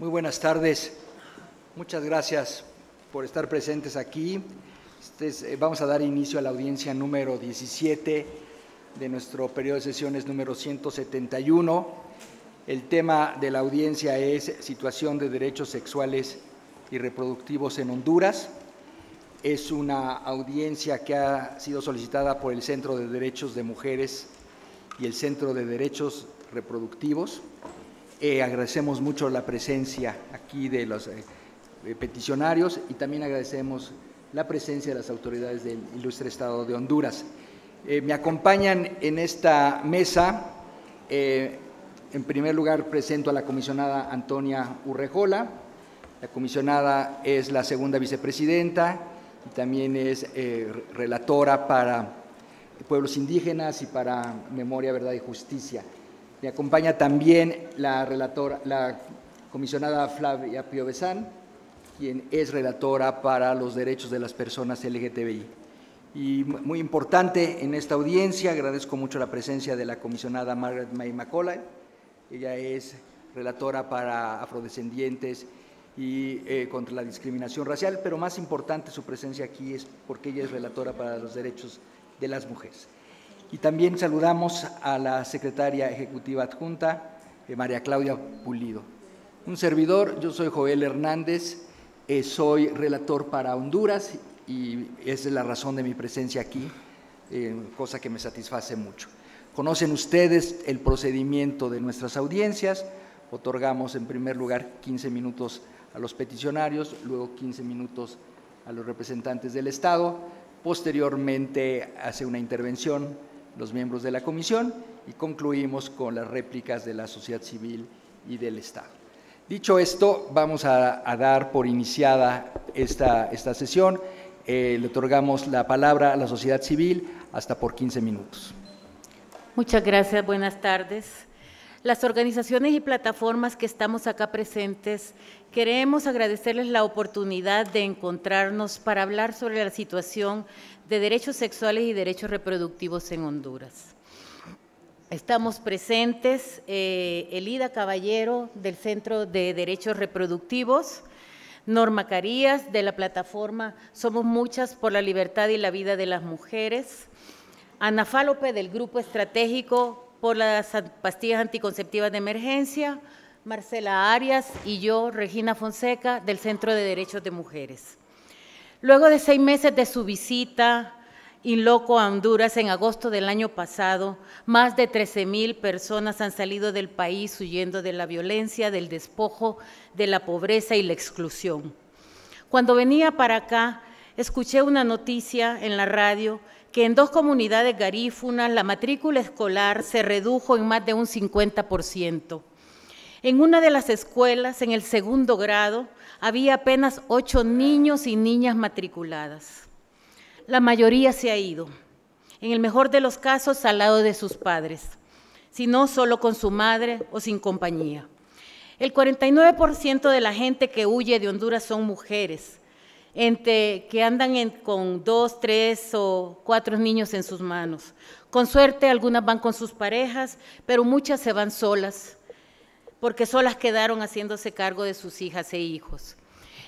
Muy buenas tardes. Muchas gracias por estar presentes aquí. Este eh, vamos a dar inicio a la audiencia número 17 de nuestro periodo de sesiones número 171. El tema de la audiencia es situación de derechos sexuales y reproductivos en Honduras. Es una audiencia que ha sido solicitada por el Centro de Derechos de Mujeres y el Centro de Derechos Reproductivos. Eh, agradecemos mucho la presencia aquí de los eh, peticionarios y también agradecemos la presencia de las autoridades del ilustre Estado de Honduras. Eh, me acompañan en esta mesa, en primer lugar presento a la comisionada Antonia Urrejola, la comisionada es la segunda vicepresidenta y también es relatora para pueblos indígenas y para Memoria, Verdad y Justicia. Me acompaña también la relatora, la comisionada Flavia Piovesan, quien es relatora para los derechos de las personas LGTBI. Y muy importante en esta audiencia, agradezco mucho la presencia de la comisionada Margaret May Macaulay. Ella es relatora para afrodescendientes y eh, contra la discriminación racial, pero más importante su presencia aquí es porque ella es relatora para los derechos de las mujeres. Y también saludamos a la secretaria ejecutiva adjunta, eh, María Claudia Pulido. Un servidor, yo soy Joel Hernández, eh, soy relator para Honduras y esa es la razón de mi presencia aquí, eh, cosa que me satisface mucho. Conocen ustedes el procedimiento de nuestras audiencias, otorgamos en primer lugar 15 minutos a los peticionarios, luego 15 minutos a los representantes del Estado, posteriormente hace una intervención los miembros de la comisión y concluimos con las réplicas de la sociedad civil y del Estado. Dicho esto, vamos a, dar por iniciada esta, esta sesión. Eh, le otorgamos la palabra a la sociedad civil hasta por 15 minutos. Muchas gracias, buenas tardes. Las organizaciones y plataformas que estamos acá presentes, queremos agradecerles la oportunidad de encontrarnos para hablar sobre la situación de derechos sexuales y derechos reproductivos en Honduras. Estamos presentes eh, Elida Caballero del Centro de Derechos Reproductivos, Norma Carías de la plataforma Somos Muchas por la Libertad y la Vida de las Mujeres, Ana Fálope del Grupo Estratégico por las pastillas anticonceptivas de emergencia, Marcela Arias y yo, Regina Fonseca, del Centro de Derechos de Mujeres. Luego de seis meses de su visita in loco a Honduras en agosto del año pasado, más de 13 mil personas han salido del país huyendo de la violencia, del despojo, de la pobreza y la exclusión. Cuando venía para acá, escuché una noticia en la radio que en dos comunidades garífunas la matrícula escolar se redujo en más de un 50%. En una de las escuelas, en el segundo grado, había apenas ocho niños y niñas matriculadas. La mayoría se ha ido, en el mejor de los casos al lado de sus padres, si no solo con su madre o sin compañía. El 49% de la gente que huye de Honduras son mujeres, entre que andan con dos, tres o cuatro niños en sus manos. Con suerte algunas van con sus parejas, pero muchas se van solas, porque solas quedaron haciéndose cargo de sus hijas e hijos.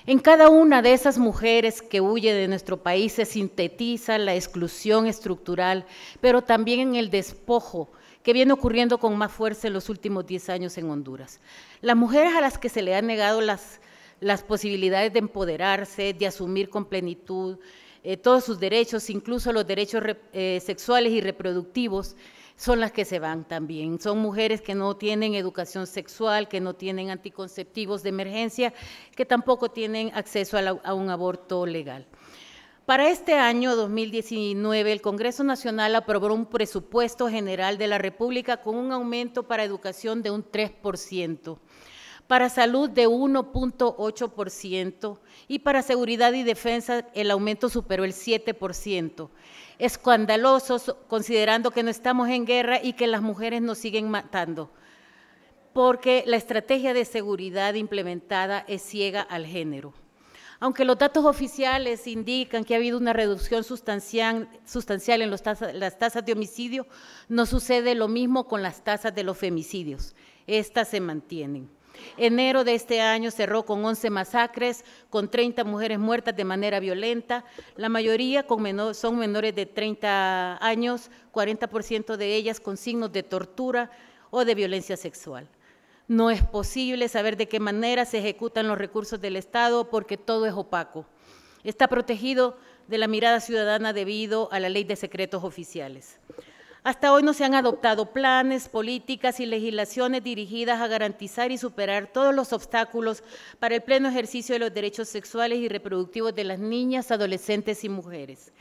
En cada una de esas mujeres que huye de nuestro país se sintetiza la exclusión estructural, pero también en el despojo que viene ocurriendo con más fuerza en los últimos 10 años en Honduras. Las mujeres a las que se le han negado las posibilidades de empoderarse, de asumir con plenitud eh, todos sus derechos, incluso los derechos eh, sexuales y reproductivos, son las que se van también. Son mujeres que no tienen educación sexual, que no tienen anticonceptivos de emergencia, que tampoco tienen acceso a un aborto legal. Para este año 2019, el Congreso Nacional aprobó un presupuesto general de la República con un aumento para educación de un 3% para salud de 1.8% y para seguridad y defensa el aumento superó el 7%. Escandalosos considerando que no estamos en guerra y que las mujeres nos siguen matando, porque la estrategia de seguridad implementada es ciega al género. Aunque los datos oficiales indican que ha habido una reducción sustancial, en las tasas de homicidio, no sucede lo mismo con las tasas de los femicidios. Estas se mantienen. Enero de este año cerró con 11 masacres, con 30 mujeres muertas de manera violenta. La mayoría son menores de 30 años, 40% de ellas con signos de tortura o de violencia sexual. No es posible saber de qué manera se ejecutan los recursos del Estado porque todo es opaco. Está protegido de la mirada ciudadana debido a la ley de secretos oficiales. Hasta hoy no se han adoptado planes, políticas y legislaciones dirigidas a garantizar y superar todos los obstáculos para el pleno ejercicio de los derechos sexuales y reproductivos de las niñas, adolescentes y mujeres.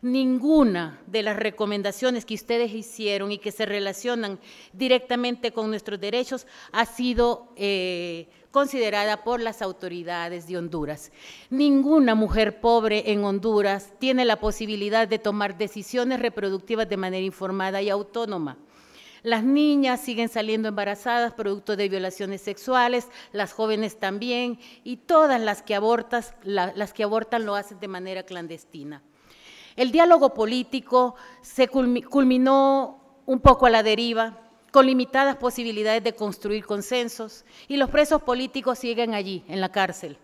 Ninguna de las recomendaciones que ustedes hicieron y que se relacionan directamente con nuestros derechos ha sido eh, considerada por las autoridades de Honduras. Ninguna mujer pobre en Honduras tiene la posibilidad de tomar decisiones reproductivas de manera informada y autónoma. Las niñas siguen saliendo embarazadas producto de violaciones sexuales, las jóvenes también, y todas las que, abortan lo hacen de manera clandestina. El diálogo político se culminó un poco a la deriva, con limitadas posibilidades de construir consensos y los presos políticos siguen allí, en la cárcel.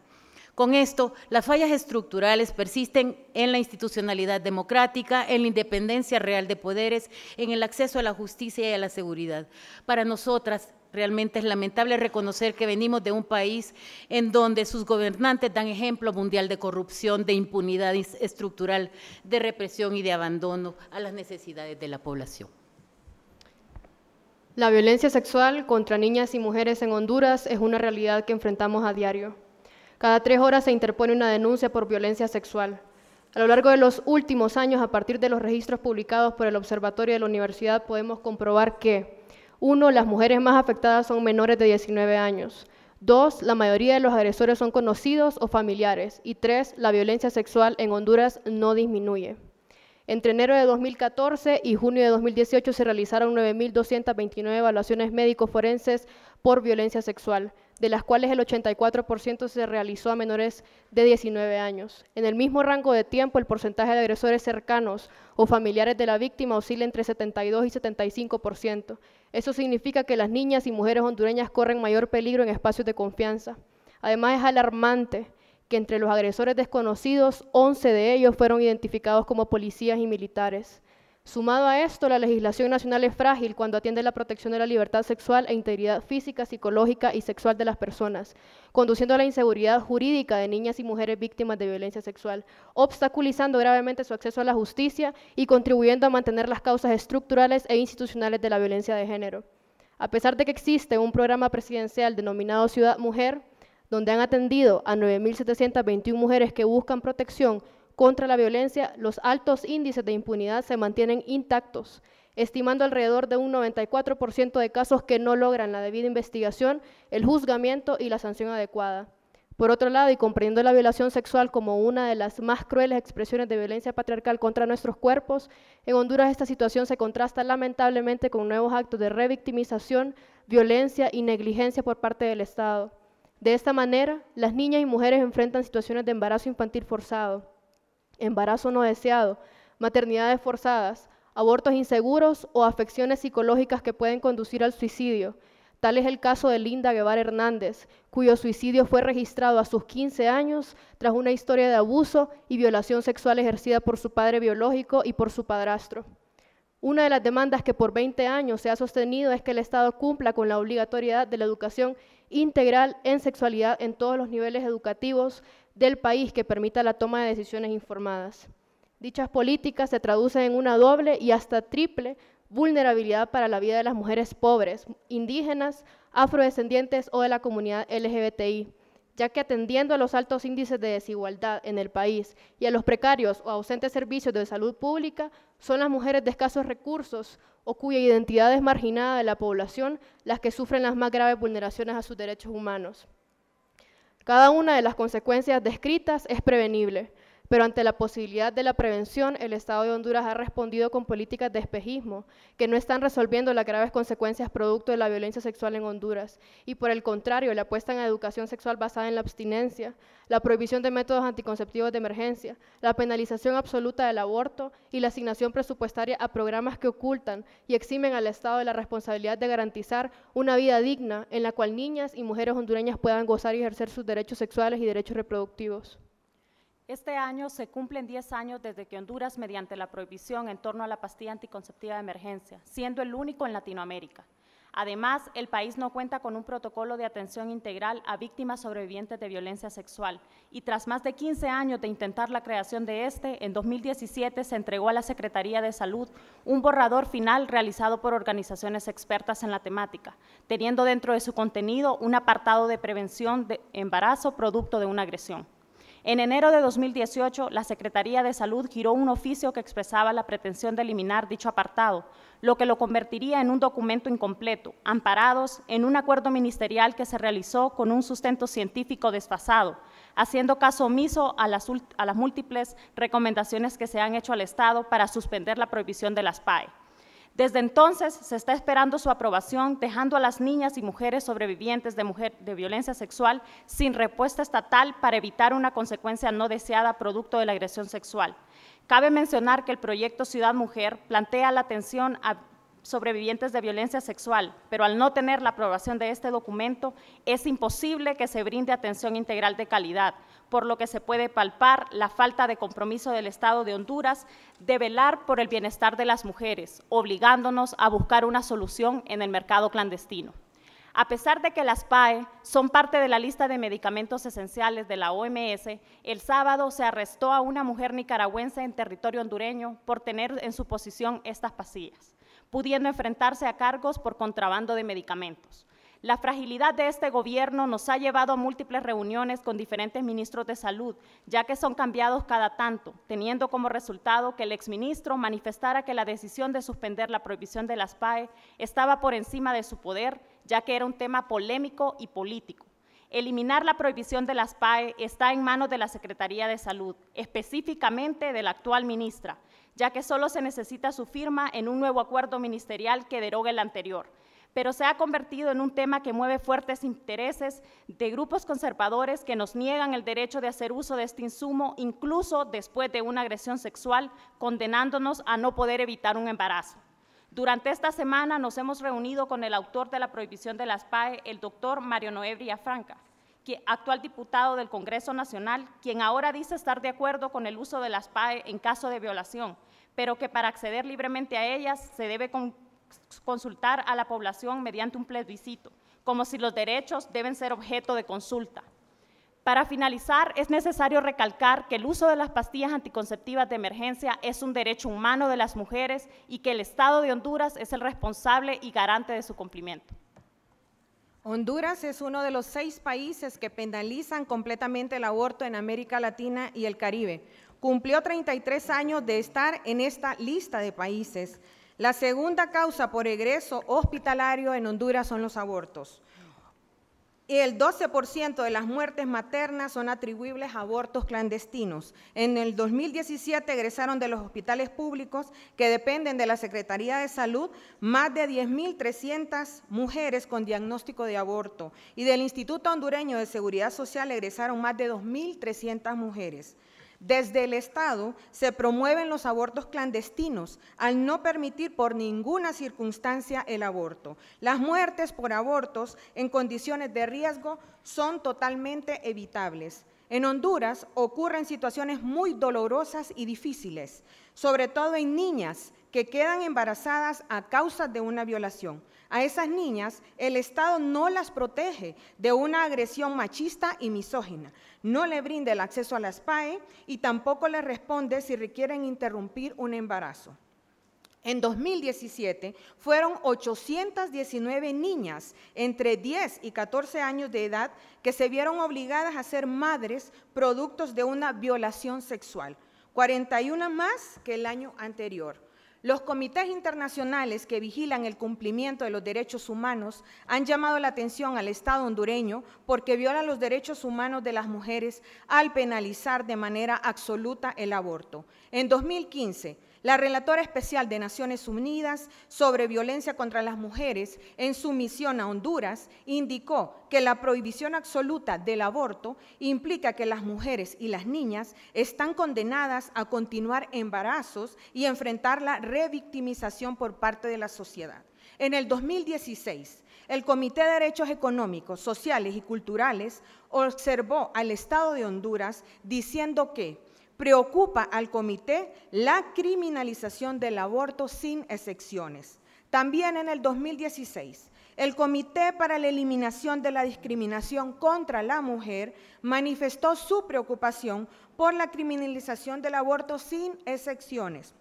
Con esto, las fallas estructurales persisten en la institucionalidad democrática, en la independencia real de poderes, en el acceso a la justicia y a la seguridad. Para nosotras, realmente es lamentable reconocer que venimos de un país en donde sus gobernantes dan ejemplo mundial de corrupción, de impunidad estructural, de represión y de abandono a las necesidades de la población. La violencia sexual contra niñas y mujeres en Honduras es una realidad que enfrentamos a diario. Cada tres horas se interpone una denuncia por violencia sexual. A lo largo de los últimos años, a partir de los registros publicados por el Observatorio de la Universidad, podemos comprobar que, uno, las mujeres más afectadas son menores de 19 años. Dos, la mayoría de los agresores son conocidos o familiares. Y tres, la violencia sexual en Honduras no disminuye. Entre enero de 2014 y junio de 2018 se realizaron 9.229 evaluaciones médicos forenses por violencia sexual, de las cuales el 84% se realizó a menores de 19 años. En el mismo rango de tiempo, el porcentaje de agresores cercanos o familiares de la víctima oscila entre 72 y 75%. Eso significa que las niñas y mujeres hondureñas corren mayor peligro en espacios de confianza. Además, es alarmante que entre los agresores desconocidos, 11 de ellos fueron identificados como policías y militares. Sumado a esto, la legislación nacional es frágil cuando atiende la protección de la libertad sexual e integridad física, psicológica y sexual de las personas, conduciendo a la inseguridad jurídica de niñas y mujeres víctimas de violencia sexual, obstaculizando gravemente su acceso a la justicia y contribuyendo a mantener las causas estructurales e institucionales de la violencia de género. A pesar de que existe un programa presidencial denominado Ciudad Mujer, donde han atendido a 9.721 mujeres que buscan protección contra la violencia, los altos índices de impunidad se mantienen intactos, estimando alrededor de un 94% de casos que no logran la debida investigación, el juzgamiento y la sanción adecuada. Por otro lado, y comprendiendo la violación sexual como una de las más crueles expresiones de violencia patriarcal contra nuestros cuerpos, en Honduras esta situación se contrasta lamentablemente con nuevos actos de revictimización, violencia y negligencia por parte del Estado. De esta manera, las niñas y mujeres enfrentan situaciones de embarazo infantil forzado, embarazo no deseado, maternidades forzadas, abortos inseguros o afecciones psicológicas que pueden conducir al suicidio. Tal es el caso de Linda Guevara Hernández, cuyo suicidio fue registrado a sus 15 años tras una historia de abuso y violación sexual ejercida por su padre biológico y por su padrastro. Una de las demandas que por 20 años se ha sostenido es que el Estado cumpla con la obligatoriedad de la educación integral en sexualidad en todos los niveles educativos del país que permita la toma de decisiones informadas. Dichas políticas se traducen en una doble y hasta triple vulnerabilidad para la vida de las mujeres pobres, indígenas, afrodescendientes o de la comunidad LGBTI, ya que atendiendo a los altos índices de desigualdad en el país y a los precarios o ausentes servicios de salud pública, son las mujeres de escasos recursos o cuya identidad es marginada de la población las que sufren las más graves vulneraciones a sus derechos humanos. Cada una de las consecuencias descritas es prevenible, pero ante la posibilidad de la prevención, el Estado de Honduras ha respondido con políticas de espejismo que no están resolviendo las graves consecuencias producto de la violencia sexual en Honduras y por el contrario, la apuesta en educación sexual basada en la abstinencia, la prohibición de métodos anticonceptivos de emergencia, la penalización absoluta del aborto y la asignación presupuestaria a programas que ocultan y eximen al Estado de la responsabilidad de garantizar una vida digna en la cual niñas y mujeres hondureñas puedan gozar y ejercer sus derechos sexuales y derechos reproductivos. Este año se cumplen 10 años desde que Honduras, mediante la prohibición en torno a la pastilla anticonceptiva de emergencia, siendo el único en Latinoamérica. Además, el país no cuenta con un protocolo de atención integral a víctimas sobrevivientes de violencia sexual y tras más de 15 años de intentar la creación de este, en 2017 se entregó a la Secretaría de Salud un borrador final realizado por organizaciones expertas en la temática, teniendo dentro de su contenido un apartado de prevención de embarazo producto de una agresión. En enero de 2018, la Secretaría de Salud giró un oficio que expresaba la pretensión de eliminar dicho apartado, lo que lo convertiría en un documento incompleto, amparados en un acuerdo ministerial que se realizó con un sustento científico desfasado, haciendo caso omiso a las, a las múltiples recomendaciones que se han hecho al Estado para suspender la prohibición de las PAE. Desde entonces se está esperando su aprobación, dejando a las niñas y mujeres sobrevivientes de, violencia sexual sin respuesta estatal para evitar una consecuencia no deseada producto de la agresión sexual. Cabe mencionar que el proyecto Ciudad Mujer plantea la atención a sobrevivientes de violencia sexual, pero al no tener la aprobación de este documento, es imposible que se brinde atención integral de calidad, por lo que se puede palpar la falta de compromiso del Estado de Honduras de velar por el bienestar de las mujeres, obligándonos a buscar una solución en el mercado clandestino. A pesar de que las PAE son parte de la lista de medicamentos esenciales de la OMS, el sábado se arrestó a una mujer nicaragüense en territorio hondureño por tener en su posición estas pastillas pudiendo enfrentarse a cargos por contrabando de medicamentos. La fragilidad de este gobierno nos ha llevado a múltiples reuniones con diferentes ministros de salud, ya que son cambiados cada tanto, teniendo como resultado que el exministro manifestara que la decisión de suspender la prohibición de las PAE estaba por encima de su poder, ya que era un tema polémico y político. Eliminar la prohibición de las PAE está en manos de la Secretaría de Salud, específicamente de la actual ministra, ya que solo se necesita su firma en un nuevo acuerdo ministerial que derogue el anterior, pero se ha convertido en un tema que mueve fuertes intereses de grupos conservadores que nos niegan el derecho de hacer uso de este insumo, incluso después de una agresión sexual, condenándonos a no poder evitar un embarazo. Durante esta semana nos hemos reunido con el autor de la prohibición de las PAE, el doctor Mario Noé Franca, actual diputado del Congreso Nacional, quien ahora dice estar de acuerdo con el uso de las PAE en caso de violación, pero que para acceder libremente a ellas se debe consultar a la población mediante un plebiscito, como si los derechos deben ser objeto de consulta. Para finalizar, es necesario recalcar que el uso de las pastillas anticonceptivas de emergencia es un derecho humano de las mujeres y que el Estado de Honduras es el responsable y garante de su cumplimiento. Honduras es uno de los seis países que penalizan completamente el aborto en América Latina y el Caribe. Cumplió 33 años de estar en esta lista de países. La segunda causa por egreso hospitalario en Honduras son los abortos y el 12% de las muertes maternas son atribuibles a abortos clandestinos. En el 2017 egresaron de los hospitales públicos que dependen de la Secretaría de Salud más de 10.300 mujeres con diagnóstico de aborto y del Instituto Hondureño de Seguridad Social egresaron más de 2.300 mujeres. Desde el Estado se promueven los abortos clandestinos al no permitir por ninguna circunstancia el aborto. Las muertes por abortos en condiciones de riesgo son totalmente evitables. En Honduras ocurren situaciones muy dolorosas y difíciles, sobre todo en niñas que quedan embarazadas a causa de una violación. A esas niñas el Estado no las protege de una agresión machista y misógina, no le brinda el acceso a la SPAE y tampoco le responde si requieren interrumpir un embarazo. En 2017 fueron 819 niñas entre 10 y 14 años de edad que se vieron obligadas a ser madres productos de una violación sexual, 41 más que el año anterior. Los comités internacionales que vigilan el cumplimiento de los derechos humanos han llamado la atención al Estado hondureño porque viola los derechos humanos de las mujeres al penalizar de manera absoluta el aborto. En 2015, la relatora especial de Naciones Unidas sobre violencia contra las mujeres en su misión a Honduras indicó que la prohibición absoluta del aborto implica que las mujeres y las niñas están condenadas a continuar embarazos y enfrentar la revictimización por parte de la sociedad. En el 2016, el Comité de Derechos Económicos, Sociales y Culturales observó al Estado de Honduras diciendo que Preocupa al comité la criminalización del aborto sin excepciones. También en el 2016, el Comité para la Eliminación de la Discriminación contra la Mujer manifestó su preocupación por la criminalización del aborto sin excepciones.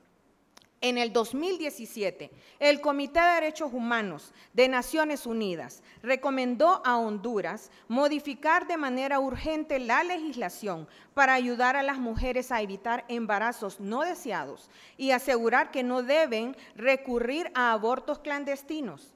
En el 2017, el Comité de Derechos Humanos de Naciones Unidas recomendó a Honduras modificar de manera urgente la legislación para ayudar a las mujeres a evitar embarazos no deseados y asegurar que no deben recurrir a abortos clandestinos.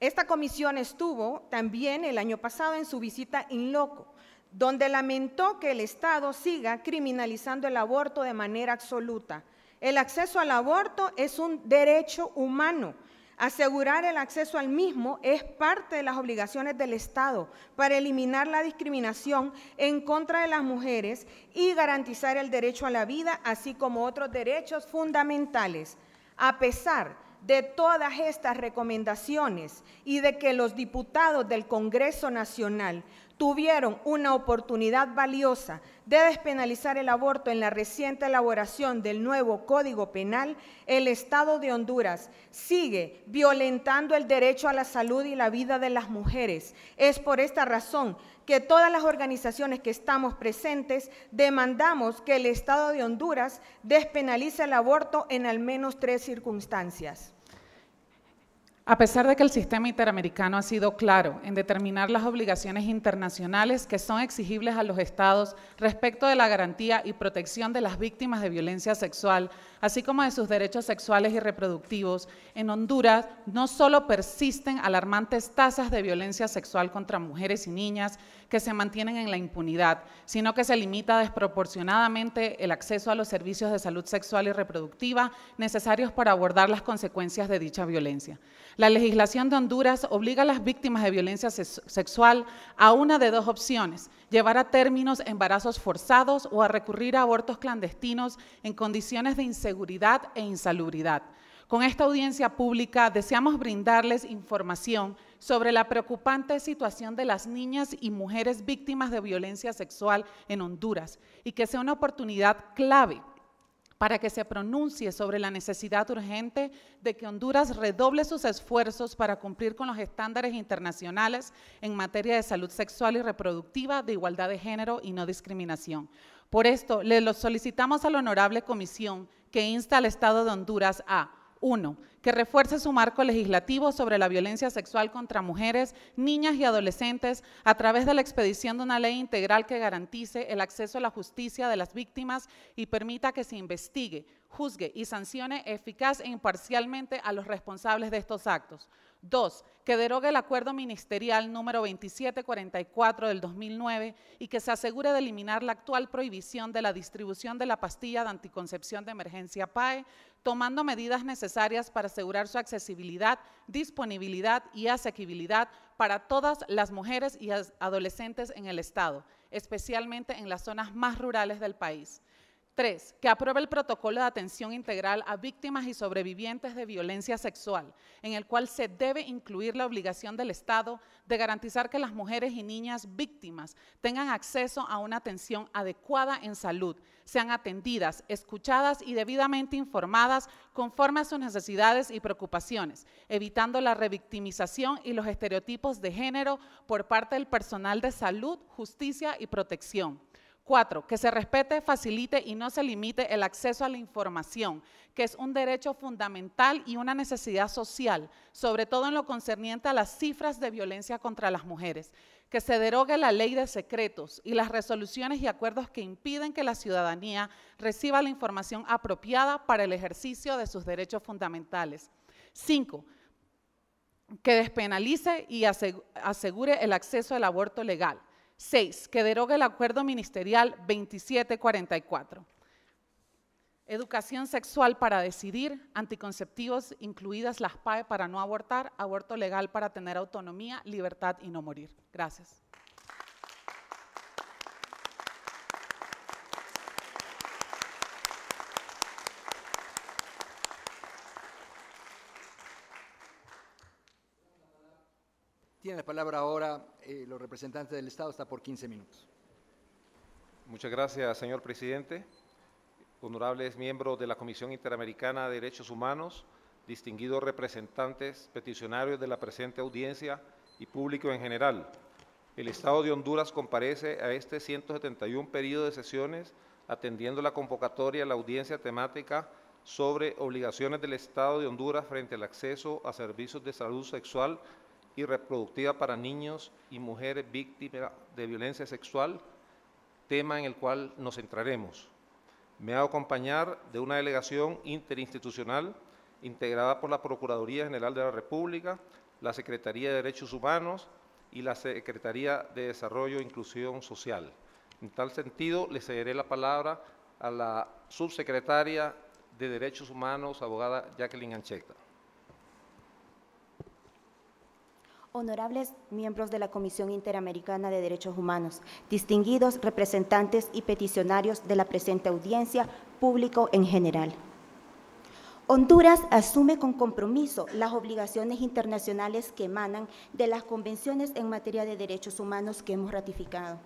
Esta comisión estuvo también el año pasado en su visita in loco, donde lamentó que el Estado siga criminalizando el aborto de manera absoluta el acceso al aborto es un derecho humano. Asegurar el acceso al mismo es parte de las obligaciones del Estado para eliminar la discriminación en contra de las mujeres y garantizar el derecho a la vida, así como otros derechos fundamentales. A pesar de todas estas recomendaciones y de que los diputados del Congreso Nacional tuvieron una oportunidad valiosa de despenalizar el aborto en la reciente elaboración del nuevo Código Penal, el Estado de Honduras sigue violentando el derecho a la salud y la vida de las mujeres. Es por esta razón que todas las organizaciones que estamos presentes demandamos que el Estado de Honduras despenalice el aborto en al menos tres circunstancias. A pesar de que el sistema interamericano ha sido claro en determinar las obligaciones internacionales que son exigibles a los estados respecto de la garantía y protección de las víctimas de violencia sexual, así como de sus derechos sexuales y reproductivos, en Honduras no solo persisten alarmantes tasas de violencia sexual contra mujeres y niñas que se mantienen en la impunidad, sino que se limita desproporcionadamente el acceso a los servicios de salud sexual y reproductiva necesarios para abordar las consecuencias de dicha violencia. La legislación de Honduras obliga a las víctimas de violencia sexual a una de dos opciones, llevar a términos embarazos forzados o a recurrir a abortos clandestinos en condiciones de inseguridad e insalubridad. Con esta audiencia pública deseamos brindarles información sobre la preocupante situación de las niñas y mujeres víctimas de violencia sexual en Honduras y que sea una oportunidad clave para que se pronuncie sobre la necesidad urgente de que Honduras redoble sus esfuerzos para cumplir con los estándares internacionales en materia de salud sexual y reproductiva, de igualdad de género y no discriminación. Por esto, le solicitamos a la honorable comisión que insta al Estado de Honduras a uno, que refuerce su marco legislativo sobre la violencia sexual contra mujeres, niñas y adolescentes a través de la expedición de una ley integral que garantice el acceso a la justicia de las víctimas y permita que se investigue, juzgue y sancione eficaz e imparcialmente a los responsables de estos actos. Dos, que derogue el acuerdo ministerial número 2744 del 2009 y que se asegure de eliminar la actual prohibición de la distribución de la pastilla de anticoncepción de emergencia PAE, tomando medidas necesarias para asegurar su accesibilidad, disponibilidad y asequibilidad para todas las mujeres y adolescentes en el Estado, especialmente en las zonas más rurales del país. Tres, que apruebe el protocolo de atención integral a víctimas y sobrevivientes de violencia sexual, en el cual se debe incluir la obligación del Estado de garantizar que las mujeres y niñas víctimas tengan acceso a una atención adecuada en salud, sean atendidas, escuchadas y debidamente informadas conforme a sus necesidades y preocupaciones, evitando la revictimización y los estereotipos de género por parte del personal de salud, justicia y protección. Cuatro, que se respete, facilite y no se limite el acceso a la información, que es un derecho fundamental y una necesidad social, sobre todo en lo concerniente a las cifras de violencia contra las mujeres que se derogue la ley de secretos y las resoluciones y acuerdos que impiden que la ciudadanía reciba la información apropiada para el ejercicio de sus derechos fundamentales. Cinco, que despenalice y asegure el acceso al aborto legal. Seis, que derogue el acuerdo ministerial 2744. Educación sexual para decidir, anticonceptivos, incluidas las PAE para no abortar, aborto legal para tener autonomía, libertad y no morir. Gracias. Tiene la palabra ahora eh, los representantes del Estado, hasta por 15 minutos. Muchas gracias, señor presidente honorables miembros de la Comisión Interamericana de Derechos Humanos, distinguidos representantes peticionarios de la presente audiencia y público en general. El Estado de Honduras comparece a este 171 periodo de sesiones atendiendo la convocatoria a la audiencia temática sobre obligaciones del Estado de Honduras frente al acceso a servicios de salud sexual y reproductiva para niños y mujeres víctimas de violencia sexual, tema en el cual nos centraremos. Me hago acompañar de una delegación interinstitucional integrada por la Procuraduría General de la República, la Secretaría de Derechos Humanos y la Secretaría de Desarrollo e Inclusión Social. En tal sentido, le cederé la palabra a la subsecretaria de Derechos Humanos, abogada Jacqueline Ancheta. Honorables miembros de la Comisión Interamericana de Derechos Humanos, distinguidos representantes y peticionarios de la presente audiencia, público en general. Honduras asume con compromiso las obligaciones internacionales que emanan de las convenciones en materia de derechos humanos que hemos ratificado.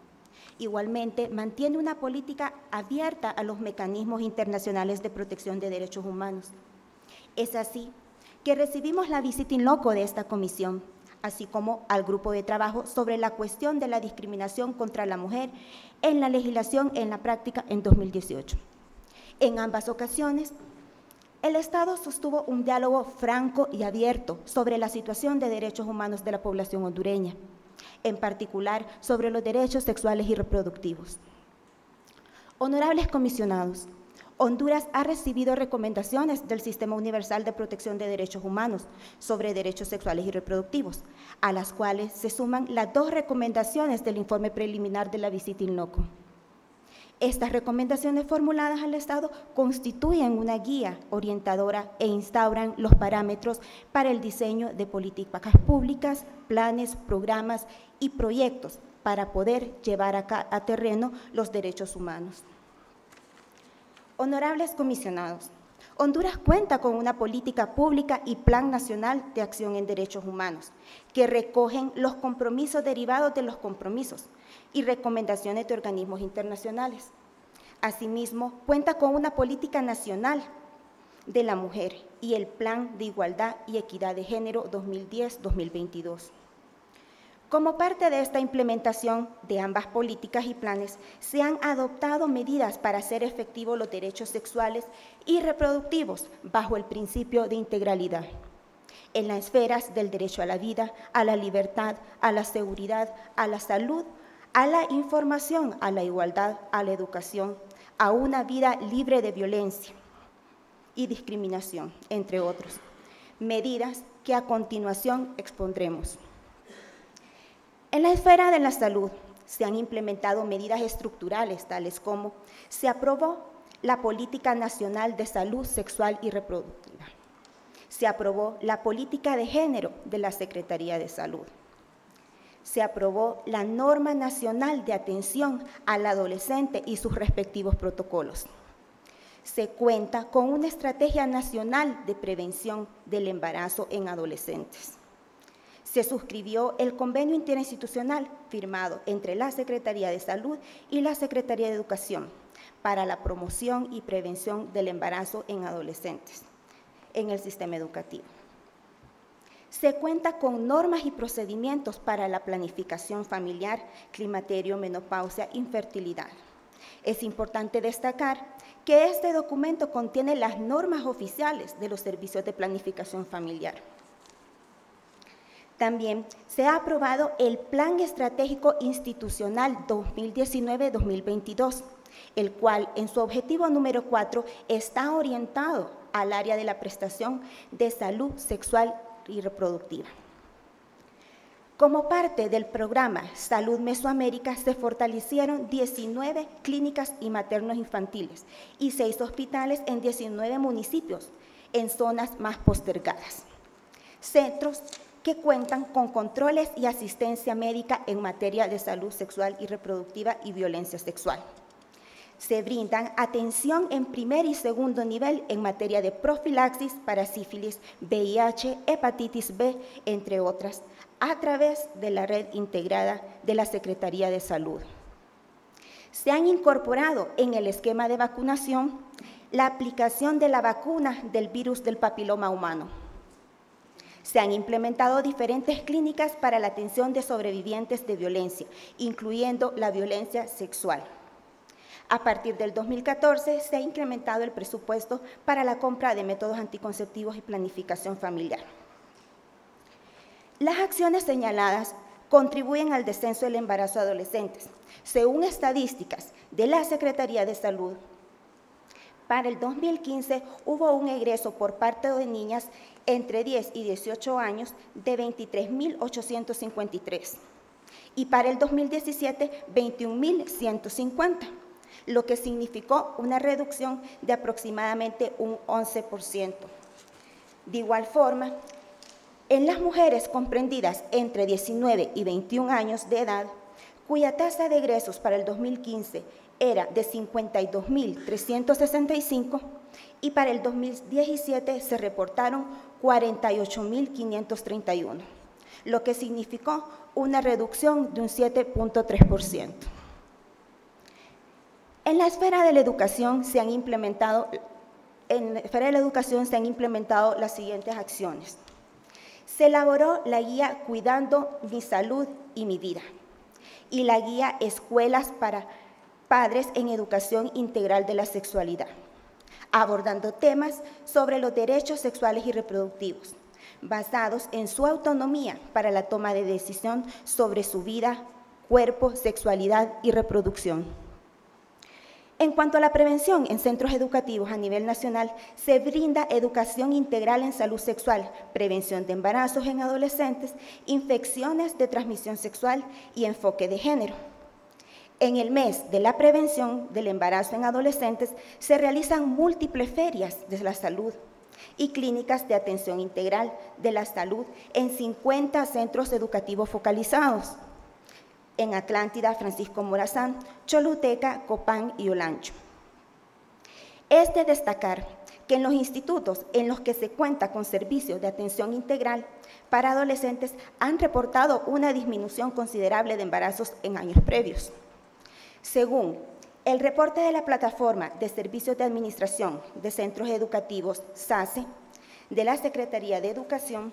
Igualmente, mantiene una política abierta a los mecanismos internacionales de protección de derechos humanos. Es así que recibimos la visita in loco de esta comisión, así como al grupo de trabajo sobre la cuestión de la discriminación contra la mujer en la legislación en la práctica en 2018. En ambas ocasiones, el Estado sostuvo un diálogo franco y abierto sobre la situación de derechos humanos de la población hondureña, en particular sobre los derechos sexuales y reproductivos. Honorables comisionados, Honduras ha recibido recomendaciones del Sistema Universal de Protección de Derechos Humanos sobre derechos sexuales y reproductivos, a las cuales se suman las dos recomendaciones del informe preliminar de la visita in loco. Estas recomendaciones formuladas al Estado constituyen una guía orientadora e instauran los parámetros para el diseño de políticas públicas, planes, programas y proyectos para poder llevar a terreno los derechos humanos. Honorables comisionados, Honduras cuenta con una política pública y plan nacional de acción en derechos humanos que recogen los compromisos derivados de los compromisos y recomendaciones de organismos internacionales. Asimismo, cuenta con una política nacional de la mujer y el Plan de Igualdad y Equidad de Género 2010-2022. Como parte de esta implementación de ambas políticas y planes, se han adoptado medidas para hacer efectivos los derechos sexuales y reproductivos bajo el principio de integralidad en las esferas del derecho a la vida, a la libertad, a la seguridad, a la salud, a la información, a la igualdad, a la educación, a una vida libre de violencia y discriminación, entre otros. Medidas que a continuación expondremos. En la esfera de la salud se han implementado medidas estructurales tales como se aprobó la Política Nacional de Salud Sexual y Reproductiva. Se aprobó la Política de Género de la Secretaría de Salud. Se aprobó la Norma Nacional de Atención al Adolescente y sus respectivos protocolos. Se cuenta con una Estrategia Nacional de Prevención del Embarazo en Adolescentes se suscribió el convenio interinstitucional firmado entre la Secretaría de Salud y la Secretaría de Educación para la promoción y prevención del embarazo en adolescentes en el sistema educativo. Se cuenta con normas y procedimientos para la planificación familiar, climaterio, menopausia, infertilidad. Es importante destacar que este documento contiene las normas oficiales de los servicios de planificación familiar También se ha aprobado el Plan Estratégico Institucional 2019-2022, el cual en su objetivo número 4 está orientado al área de la prestación de salud sexual y reproductiva. Como parte del programa Salud Mesoamérica se fortalecieron 19 clínicas y maternos infantiles y 6 hospitales en 19 municipios en zonas más postergadas. Centros que cuentan con controles y asistencia médica en materia de salud sexual y reproductiva y violencia sexual. Se brindan atención en primer y segundo nivel en materia de profilaxis para sífilis, VIH, hepatitis B, entre otras, a través de la red integrada de la Secretaría de Salud. Se han incorporado en el esquema de vacunación la aplicación de la vacuna del virus del papiloma humano. Se han implementado diferentes clínicas para la atención de sobrevivientes de violencia, incluyendo la violencia sexual. A partir del 2014 se ha incrementado el presupuesto para la compra de métodos anticonceptivos y planificación familiar. Las acciones señaladas contribuyen al descenso del embarazo de adolescentes. Según estadísticas de la Secretaría de Salud, para el 2015 hubo un egreso por parte de niñas entre 10 y 18 años de 23.853 y para el 2017 21.150, lo que significó una reducción de aproximadamente un 11%. De igual forma, en las mujeres comprendidas entre 19 y 21 años de edad, cuya tasa de egresos para el 2015 era de 52.365 y para el 2017 se reportaron 48.531, lo que significó una reducción de un 7.3%. En la esfera de la educación se han implementado en la esfera de la educación se han implementado las siguientes acciones se elaboró la guía Cuidando mi salud y mi vida y la guía Escuelas para Padres en Educación Integral de la Sexualidad, abordando temas sobre los derechos sexuales y reproductivos, basados en su autonomía para la toma de decisión sobre su vida, cuerpo, sexualidad y reproducción. En cuanto a la prevención en centros educativos a nivel nacional, se brinda educación integral en salud sexual, prevención de embarazos en adolescentes, infecciones de transmisión sexual y enfoque de género. En el mes de la prevención del embarazo en adolescentes se realizan múltiples ferias de la salud y clínicas de atención integral de la salud en 50 centros educativos focalizados en Atlántida, Francisco Morazán, Choluteca, Copán y Olancho. Es de destacar que en los institutos en los que se cuenta con servicios de atención integral para adolescentes han reportado una disminución considerable de embarazos en años previos. Según el reporte de la Plataforma de Servicios de Administración de Centros Educativos, SACE, de la Secretaría de Educación,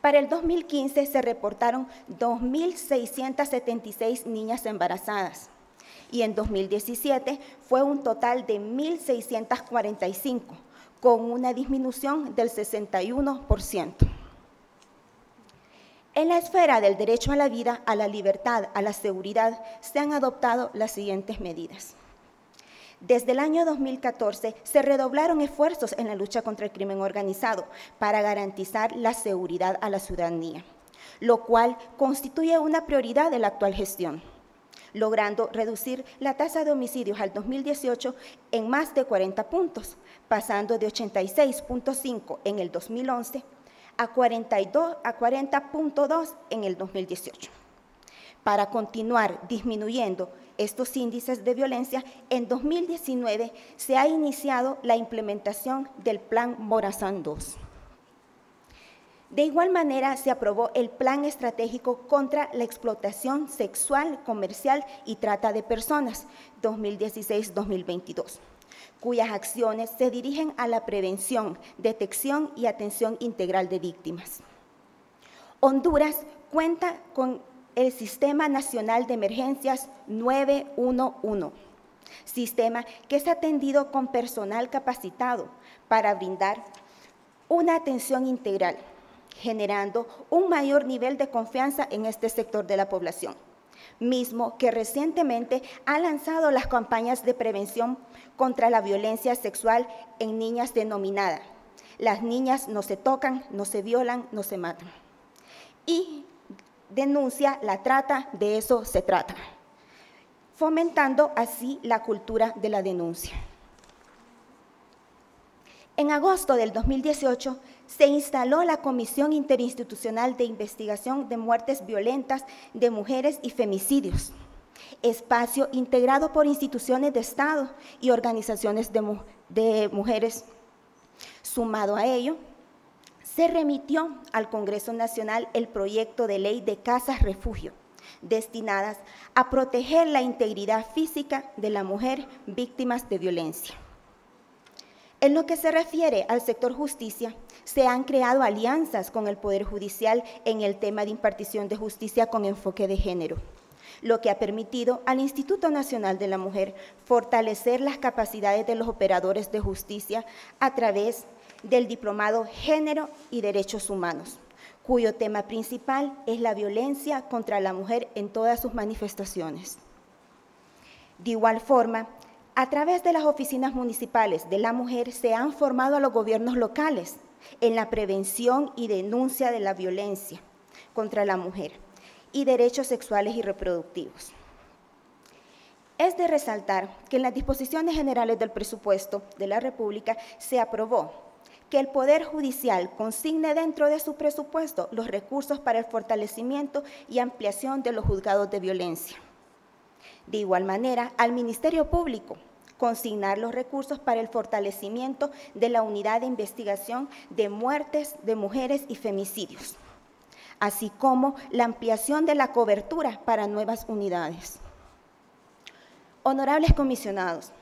para el 2015 se reportaron 2.676 niñas embarazadas y en 2017 fue un total de 1.645, con una disminución del 61%. En la esfera del derecho a la vida, a la libertad, a la seguridad, se han adoptado las siguientes medidas. Desde el año 2014 se redoblaron esfuerzos en la lucha contra el crimen organizado para garantizar la seguridad a la ciudadanía, lo cual constituye una prioridad de la actual gestión logrando reducir la tasa de homicidios al 2018 en más de 40 puntos, pasando de 86.5 en el 2011 a 40.2 en el 2018. Para continuar disminuyendo estos índices de violencia, en 2019 se ha iniciado la implementación del Plan Morazán II. De igual manera, se aprobó el Plan Estratégico contra la Explotación Sexual, Comercial y Trata de Personas 2016-2022, cuyas acciones se dirigen a la prevención, detección y atención integral de víctimas. Honduras cuenta con el Sistema Nacional de Emergencias 911, sistema que es atendido con personal capacitado para brindar una atención integral, generando un mayor nivel de confianza en este sector de la población, mismo que recientemente ha lanzado las campañas de prevención contra la violencia sexual en niñas denominada Las niñas no se tocan, no se violan, no se matan. Y denuncia la trata, de eso se trata, fomentando así la cultura de la denuncia. En agosto del 2018 se instaló la Comisión Interinstitucional de Investigación de Muertes Violentas de Mujeres y Femicidios, espacio integrado por instituciones de Estado y organizaciones de, mujeres. Sumado a ello, se remitió al Congreso Nacional el proyecto de ley de casas refugio, destinadas a proteger la integridad física de la mujer víctimas de violencia. En lo que se refiere al sector justicia, se han creado alianzas con el Poder Judicial en el tema de impartición de justicia con enfoque de género, lo que ha permitido al Instituto Nacional de la Mujer fortalecer las capacidades de los operadores de justicia a través del diplomado Género y Derechos Humanos, cuyo tema principal es la violencia contra la mujer en todas sus manifestaciones. De igual forma, a través de las oficinas municipales de la mujer se han formado a los gobiernos locales en la prevención y denuncia de la violencia contra la mujer y derechos sexuales y reproductivos. Es de resaltar que en las disposiciones generales del presupuesto de la República se aprobó que el Poder Judicial consigne dentro de su presupuesto los recursos para el fortalecimiento y ampliación de los juzgados de violencia. De igual manera, al Ministerio Público consignar los recursos para el fortalecimiento de la unidad de investigación de muertes de mujeres y femicidios, así como la ampliación de la cobertura para nuevas unidades. Honorables comisionados,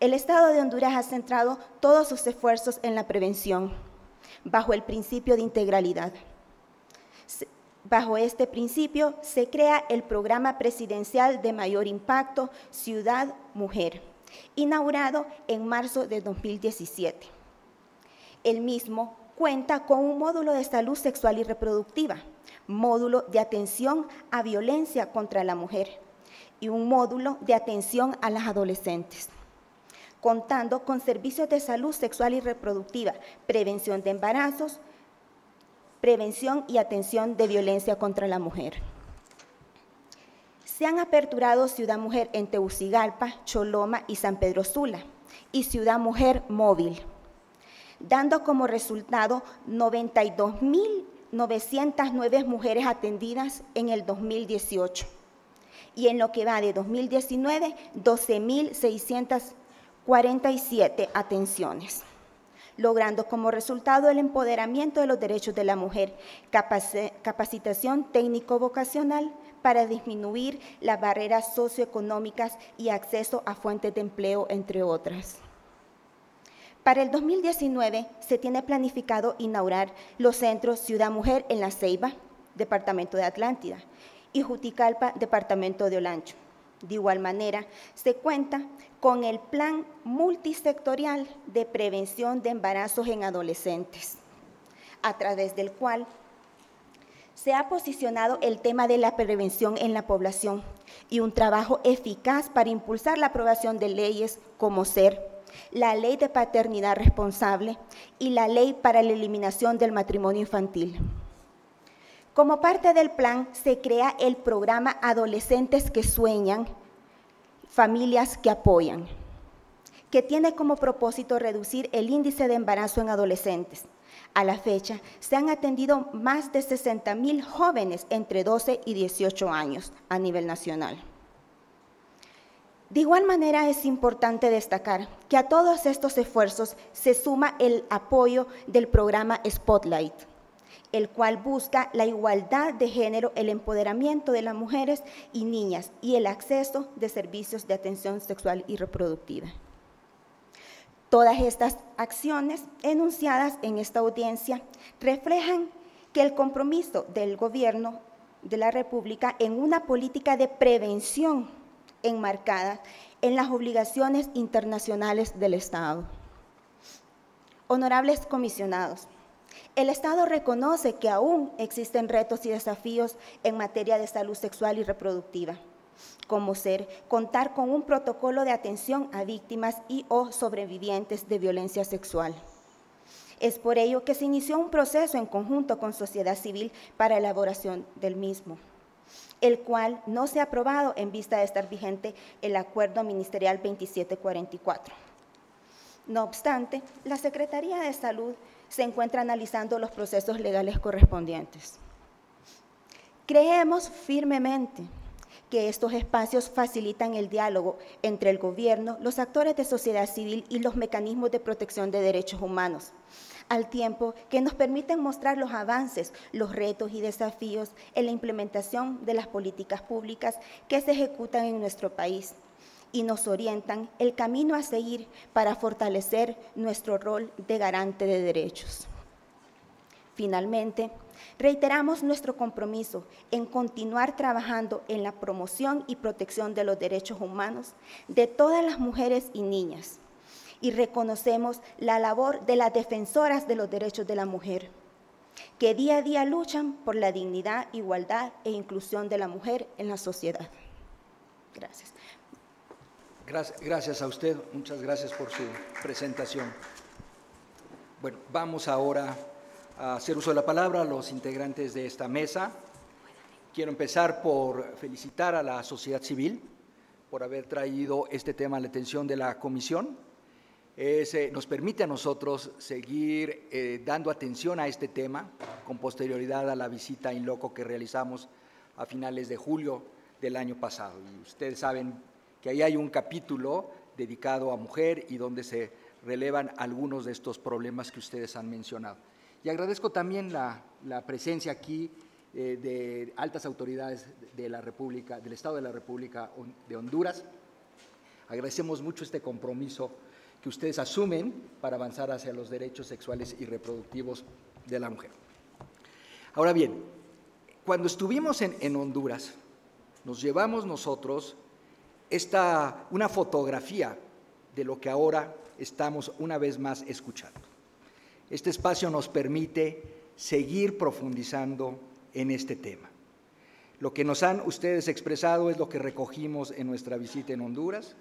el Estado de Honduras ha centrado todos sus esfuerzos en la prevención, bajo el principio de integralidad. Bajo este principio se crea el programa presidencial de mayor impacto Ciudad Mujer inaugurado en marzo de 2017. El mismo cuenta con un módulo de salud sexual y reproductiva, módulo de atención a violencia contra la mujer y un módulo de atención a las adolescentes, contando con servicios de salud sexual y reproductiva, prevención de embarazos, prevención y atención de violencia contra la mujer se han aperturado Ciudad Mujer en Teucigalpa, Choloma y San Pedro Sula y Ciudad Mujer Móvil, dando como resultado 92.909 mujeres atendidas en el 2018 y en lo que va de 2019, 12.647 atenciones logrando como resultado el empoderamiento de los derechos de la mujer, capacitación técnico-vocacional, para disminuir las barreras socioeconómicas y acceso a fuentes de empleo, entre otras. Para el 2019 se tiene planificado inaugurar los centros Ciudad Mujer en La Ceiba, Departamento de Atlántida, y Juticalpa, Departamento de Olancho. De igual manera, se cuenta con el Plan Multisectorial de Prevención de Embarazos en Adolescentes, a través del cual se ha posicionado el tema de la prevención en la población y un trabajo eficaz para impulsar la aprobación de leyes como ser la ley de paternidad responsable y la ley para la eliminación del matrimonio infantil. Como parte del plan se crea el programa Adolescentes que Sueñan, Familias que Apoyan, que tiene como propósito reducir el índice de embarazo en adolescentes a la fecha, se han atendido más de 60 mil jóvenes entre 12 y 18 años a nivel nacional. De igual manera es importante destacar que a todos estos esfuerzos se suma el apoyo del programa Spotlight, el cual busca la igualdad de género, el empoderamiento de las mujeres y niñas y el acceso de servicios de atención sexual y reproductiva. Todas estas acciones enunciadas en esta audiencia reflejan que el compromiso del gobierno de la República en una política de prevención enmarcada en las obligaciones internacionales del Estado. Honorables comisionados, El Estado reconoce que aún existen retos y desafíos en materia de salud sexual y reproductiva, como ser contar con un protocolo de atención a víctimas y o sobrevivientes de violencia sexual. Es por ello que se inició un proceso en conjunto con sociedad civil para elaboración del mismo, el cual no se ha aprobado en vista de estar vigente el Acuerdo Ministerial 2744. No obstante, la Secretaría de Salud se encuentra analizando los procesos legales correspondientes. Creemos firmemente que estos espacios facilitan el diálogo entre el gobierno, los actores de sociedad civil y los mecanismos de protección de derechos humanos, al tiempo que nos permiten mostrar los avances, los retos y desafíos en la implementación de las políticas públicas que se ejecutan en nuestro país y nos orientan el camino a seguir para fortalecer nuestro rol de garante de derechos. Finalmente, reiteramos nuestro compromiso en continuar trabajando en la promoción y protección de los derechos humanos de todas las mujeres y niñas y reconocemos la labor de las defensoras de los derechos de la mujer, que día a día luchan por la dignidad, igualdad e inclusión de la mujer en la sociedad. Gracias. Gracias a usted, muchas gracias por su presentación. Bueno, vamos ahora hacer uso de la palabra a los integrantes de esta mesa. Quiero empezar por felicitar a la sociedad civil por haber traído este tema a la atención de la comisión. Eh, nos permite a nosotros seguir eh, dando atención a este tema con posterioridad a la visita in loco que realizamos a finales de julio del año pasado. Y ustedes saben que ahí hay un capítulo dedicado a mujer y donde se relevan algunos de estos problemas que ustedes han mencionado. Y agradezco también la, presencia aquí eh, de altas autoridades de la República, del Estado de la República de Honduras. Agradecemos mucho este compromiso que ustedes asumen para avanzar hacia los derechos sexuales y reproductivos de la mujer. Ahora bien, cuando estuvimos en, en Honduras, nos llevamos nosotros esta, una fotografía de lo que ahora estamos una vez más escuchando. Este espacio nos permite seguir profundizando en este tema. Lo que nos han ustedes expresado es lo que recogimos en nuestra visita en Honduras,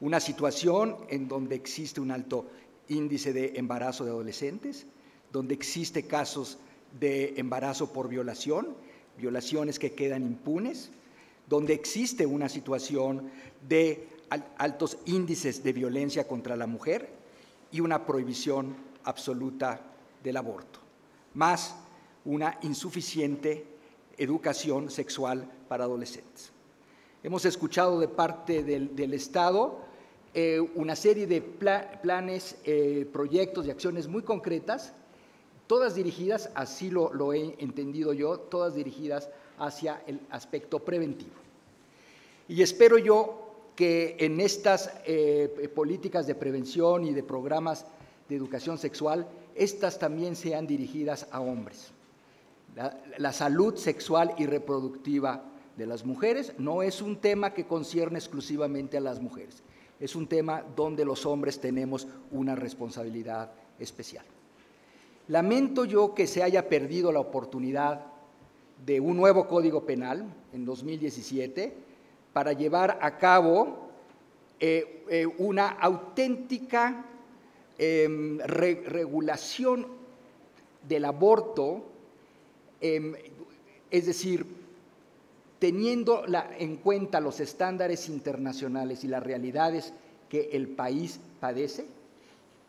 una situación en donde existe un alto índice de embarazo de adolescentes, donde existe casos de embarazo por violación, violaciones que quedan impunes, donde existe una situación de altos índices de violencia contra la mujer y una prohibición absoluta del aborto, más una insuficiente educación sexual para adolescentes. Hemos escuchado de parte del, Estado eh, una serie de planes, eh, proyectos y acciones muy concretas, todas dirigidas, así lo he entendido yo, todas dirigidas hacia el aspecto preventivo. Y espero yo que en estas eh, políticas de prevención y de programas de educación sexual, estas también sean dirigidas a hombres. La, salud sexual y reproductiva de las mujeres no es un tema que concierne exclusivamente a las mujeres, es un tema donde los hombres tenemos una responsabilidad especial. Lamento yo que se haya perdido la oportunidad de un nuevo código penal en 2017 para llevar a cabo eh, eh, una auténtica em, regulación del aborto, em, es decir, teniendo en cuenta los estándares internacionales y las realidades que el país padece,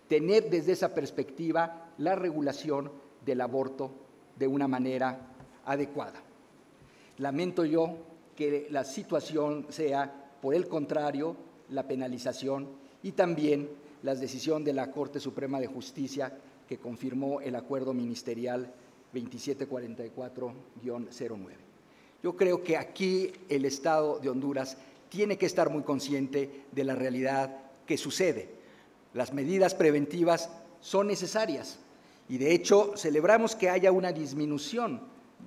tener desde esa perspectiva la regulación del aborto de una manera adecuada. Lamento yo que la situación sea, por el contrario, la penalización y también la decisión de la Corte Suprema de Justicia que confirmó el acuerdo ministerial 2744-09. Yo creo que aquí el Estado de Honduras tiene que estar muy consciente de la realidad que sucede. Las medidas preventivas son necesarias y de hecho celebramos que haya una disminución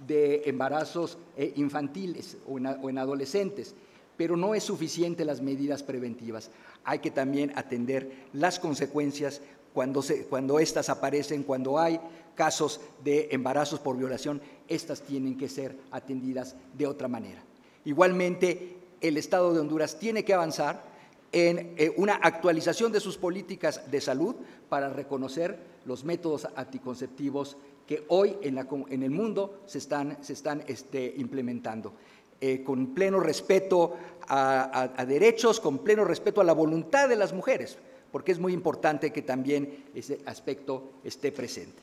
de embarazos eh, infantiles o en, adolescentes, pero no es suficiente las medidas preventivas. Hay que también atender las consecuencias cuando, cuando estas aparecen, cuando hay casos de embarazos por violación, estas tienen que ser atendidas de otra manera. Igualmente, el Estado de Honduras tiene que avanzar en eh, una actualización de sus políticas de salud para reconocer los métodos anticonceptivos que hoy en el mundo se están, se están este, implementando. Eh, con pleno respeto a, a, derechos, con pleno respeto a la voluntad de las mujeres, porque es muy importante que también ese aspecto esté presente.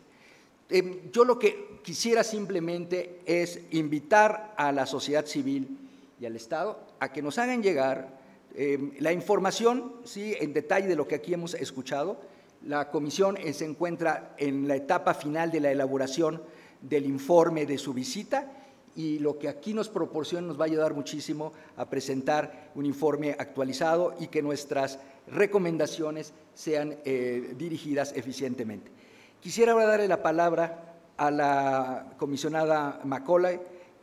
Eh, yo lo que quisiera simplemente es invitar a la sociedad civil y al Estado a que nos hagan llegar eh, la información, sí, en detalle de lo que aquí hemos escuchado. La comisión se encuentra en la etapa final de la elaboración del informe de su visita y lo que aquí nos proporciona nos va a ayudar muchísimo a presentar un informe actualizado y que nuestras recomendaciones sean eh, dirigidas eficientemente. Quisiera ahora darle la palabra a la comisionada Macaulay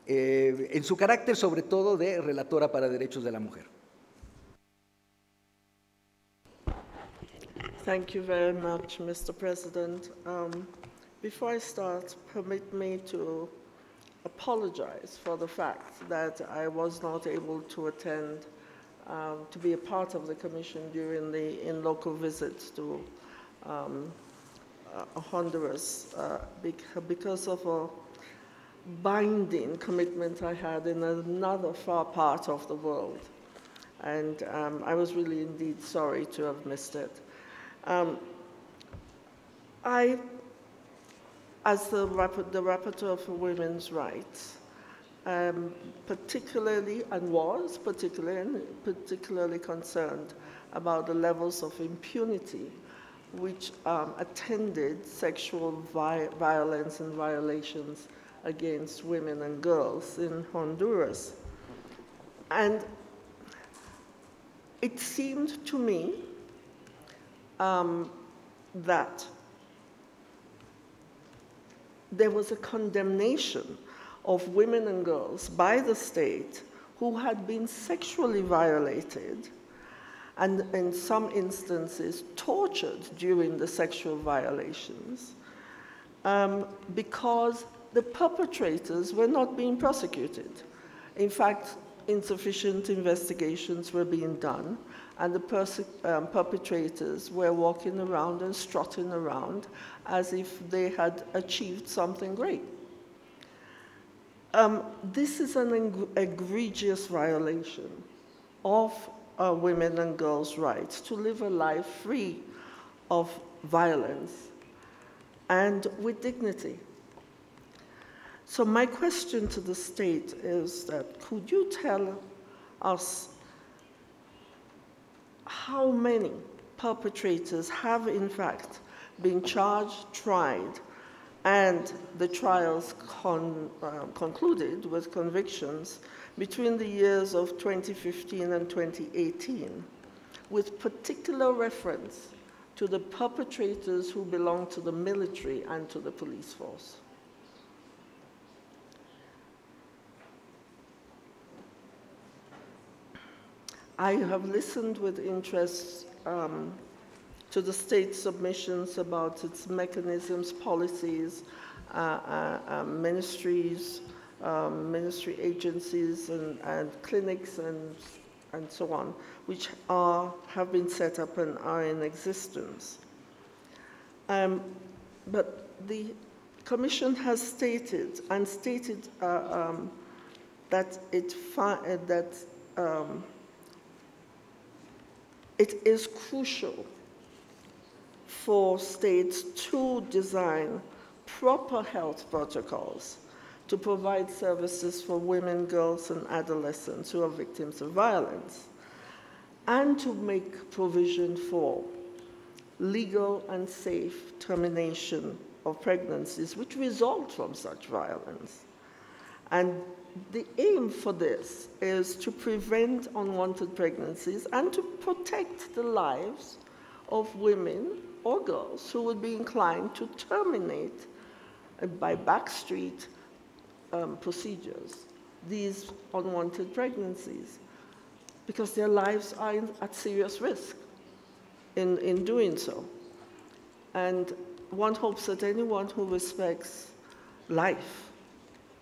eh, en su carácter sobre todo de relatora para derechos de la mujer. Thank you very much, Mr. President. Um, before apologize for the fact that I was not able to attend, um, to be a part of the commission during the in local visits to um, uh, Honduras uh, because of a binding commitment I had in another far part of the world. And um, I was really indeed sorry to have missed it. Um, I as the, the Rapporteur for Women's Rights, um, particularly and was particularly, particularly concerned about the levels of impunity which um, attended sexual vi violence and violations against women and girls in Honduras. And it seemed to me um, that there was a condemnation of women and girls by the state who had been sexually violated and in some instances tortured during the sexual violations um, because the perpetrators were not being prosecuted. In fact, insufficient investigations were being done and the um, perpetrators were walking around and strutting around as if they had achieved something great. Um, this is an egregious violation of uh, women and girls' rights to live a life free of violence and with dignity. So my question to the state is that could you tell us how many perpetrators have in fact been charged, tried, and the trials con, uh, concluded with convictions between the years of 2015 and 2018, with particular reference to the perpetrators who belong to the military and to the police force. I have listened with interest um, to the state submissions about its mechanisms, policies, uh, uh, uh, ministries, um, ministry agencies, and, and, clinics, and, and so on, which are, have been set up and are in existence. Um, but the Commission has stated and stated uh, um, that it uh, that um, it is crucial for states to design proper health protocols to provide services for women, girls, and adolescents who are victims of violence, and to make provision for legal and safe termination of pregnancies which result from such violence. And the aim for this is to prevent unwanted pregnancies and to protect the lives of women or girls who would be inclined to terminate uh, by backstreet um, procedures these unwanted pregnancies because their lives are in, at serious risk in, in doing so. And one hopes that anyone who respects life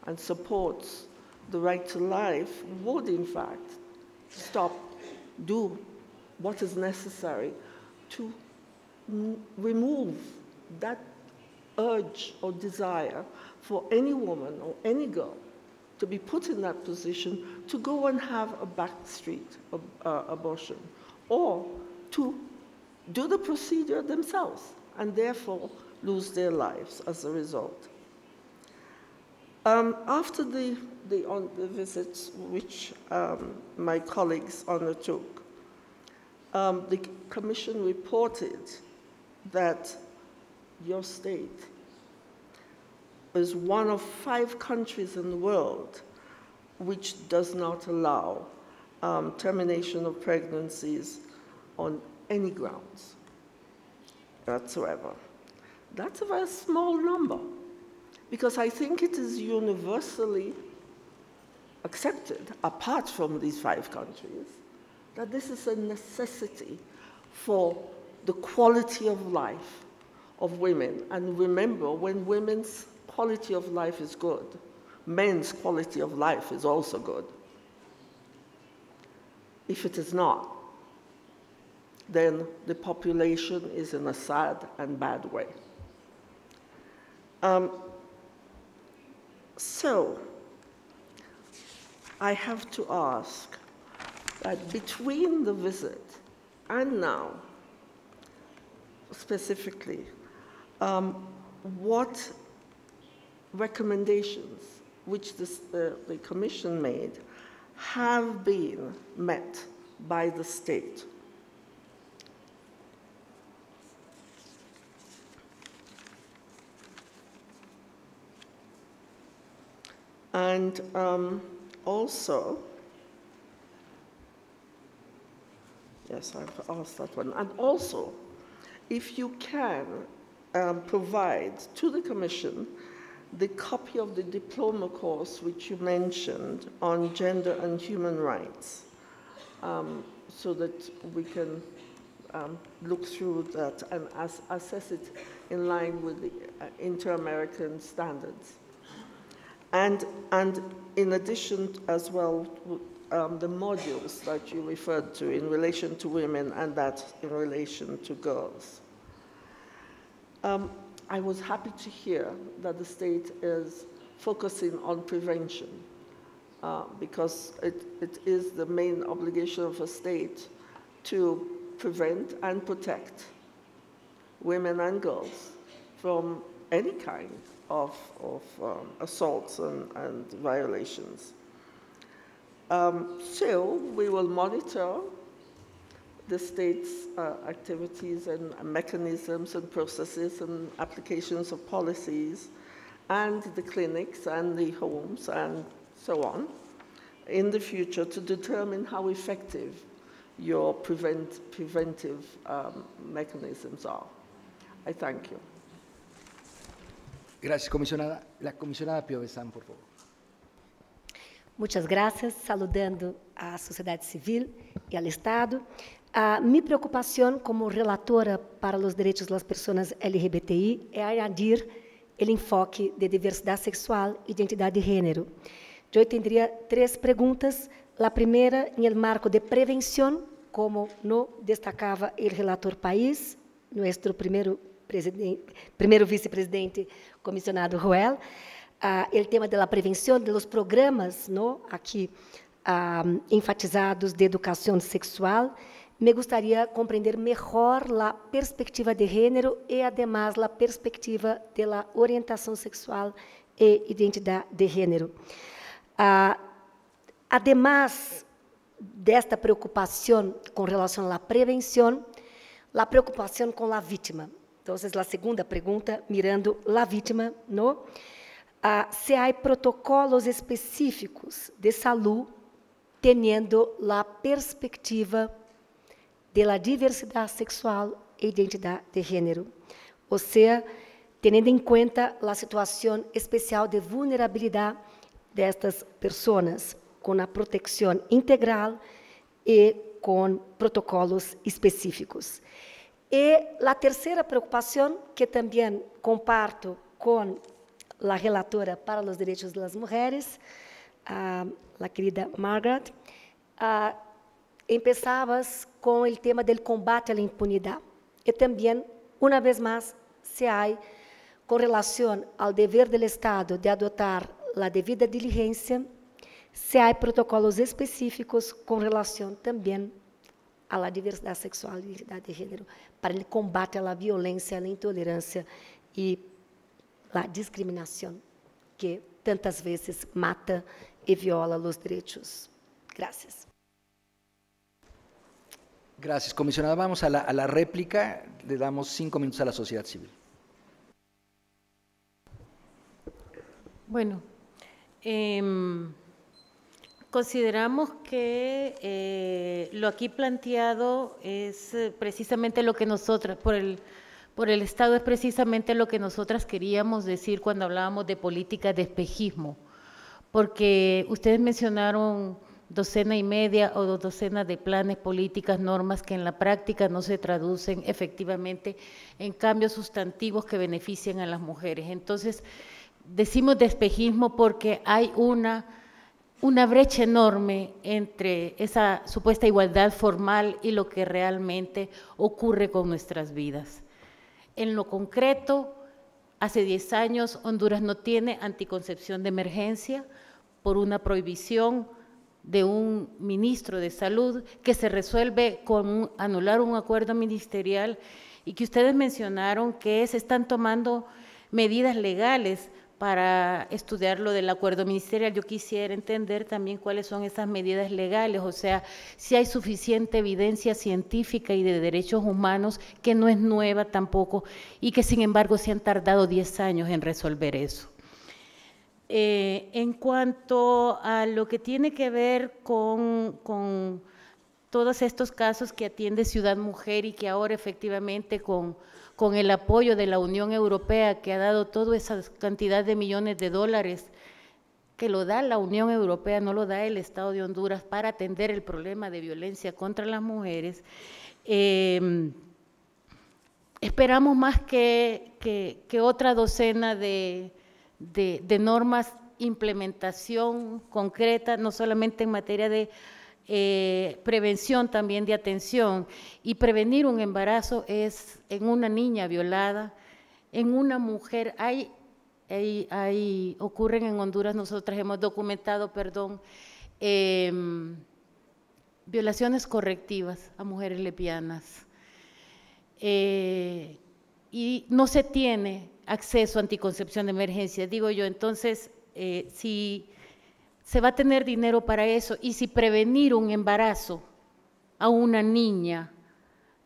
and supports the right to life would, in fact, stop, do what is necessary to remove that urge or desire for any woman or any girl to be put in that position to go and have a backstreet ab- uh, abortion or to do the procedure themselves and therefore lose their lives as a result. Um, after the, the, on, the visits which um, my colleagues undertook, um, the commission reported that your state is one of five countries in the world which does not allow um, termination of pregnancies on any grounds whatsoever. That's a very small number because I think it is universally accepted, apart from these five countries, that this is a necessity for the quality of life of women. And remember, when women's quality of life is good, men's quality of life is also good. If it is not, then the population is in a sad and bad way. Um, so, I have to ask that between the visit and now, specifically, um, what recommendations which this, uh, the Commission made have been met by the state? And um, also, yes, I've asked that one. And also, if you can um, provide to the Commission the copy of the diploma course which you mentioned on gender and human rights, um, so that we can um, look through that and as, assess it in line with the uh, inter-American standards. And, and in addition as well, um, the modules that you referred to in relation to women and that in relation to girls. Um, I was happy to hear that the state is focusing on prevention uh, because it, it is the main obligation of a state to prevent and protect women and girls from any kind of, of um, assaults and, and violations. Um, so we will monitor the state's uh, activities and mechanisms and processes and applications of policies and the clinics and the homes and so on in the future to determine how effective your prevent, preventive um, mechanisms are. I thank you. Gracias, comisionada. La comisionada Piovesan, por favor. Muitas graças, saludando a sociedade civil e ao Estado. A minha preocupação como relatora para os direitos das pessoas LGBTI é añadir o enfoque de diversidade sexual e identidade de gênero. Eu teria três perguntas. A primeira, em marco de prevenção, como no destacava o relator país, nosso primeiro primeiro vice-presidente comissionado Ruel, o tema da prevenção dos programas, no, aqui uh, enfatizados de educação sexual, me gostaria compreender melhor a perspectiva de gênero e, además, a perspectiva da orientação sexual e identidade de gênero. Uh, además desta preocupação com relação à prevenção, a preocupação com a vítima. Então, a segunda pergunta, mirando a vítima, no, ah, se há protocolos específicos de saúde tendo a perspectiva da diversidade sexual e identidade de gênero, ou seja, tendo em conta a situação especial de vulnerabilidade destas pessoas, com a proteção integral e com protocolos específicos. Y la tercera preocupación, que también comparto con la relatora para de las mujeres, uh, la querida Margaret, uh, empezabas com o tema do combate à impunidade. E também, uma vez mais, se há, com relação ao dever do Estado de adotar a devida diligência, se há protocolos específicos com relação também à diversidade sexual e identidade de gênero, para o combate à violência, à intolerância e à discriminação, que tantas vezes mata e viola os direitos. Graças. Gracias, comisionada. Vamos a la, a la, réplica. Le damos cinco minutos a la sociedad civil. Bueno, eh, consideramos que eh, lo aquí planteado es eh, precisamente lo que nosotras, por el, por el Estado, es precisamente lo que nosotras queríamos decir cuando hablábamos de política de espejismo, porque ustedes mencionaron docena y media o dos docenas de planes, políticas, normas que en la práctica no se traducen efectivamente en cambios sustantivos que beneficien a las mujeres. Entonces, decimos despejismo porque hay una, una brecha enorme entre esa supuesta igualdad formal y lo que realmente ocurre con nuestras vidas. En lo concreto, hace 10 años Honduras no tiene anticoncepción de emergencia por una prohibición de un ministro de salud que se resuelve con anular un acuerdo ministerial y que ustedes mencionaron que se están tomando medidas legales para estudiar lo del acuerdo ministerial. Yo quisiera entender también cuáles son esas medidas legales, o sea, si hay suficiente evidencia científica y de derechos humanos, que no es nueva tampoco, y que sin embargo se han tardado 10 años en resolver eso. Eh, en cuanto a lo que tiene que ver con, con, todos estos casos que atiende Ciudad Mujer y que ahora efectivamente con, con el apoyo de la Unión Europea que ha dado toda esa cantidad de millones de dólares que lo da la Unión Europea, no lo da el Estado de Honduras para atender el problema de violencia contra las mujeres, eh, esperamos más que, que, otra docena de, de, de normas, implementación concreta, no solamente en materia de eh, prevención, también de atención. Y prevenir un embarazo es en una niña violada, en una mujer. Hay, hay, ocurren en Honduras, nosotras hemos documentado, perdón, eh, violaciones correctivas a mujeres lesbianas. Eh, y no se tiene acceso a anticoncepción de emergencia. Digo yo, entonces, eh, si se va a tener dinero para eso y si prevenir un embarazo a una niña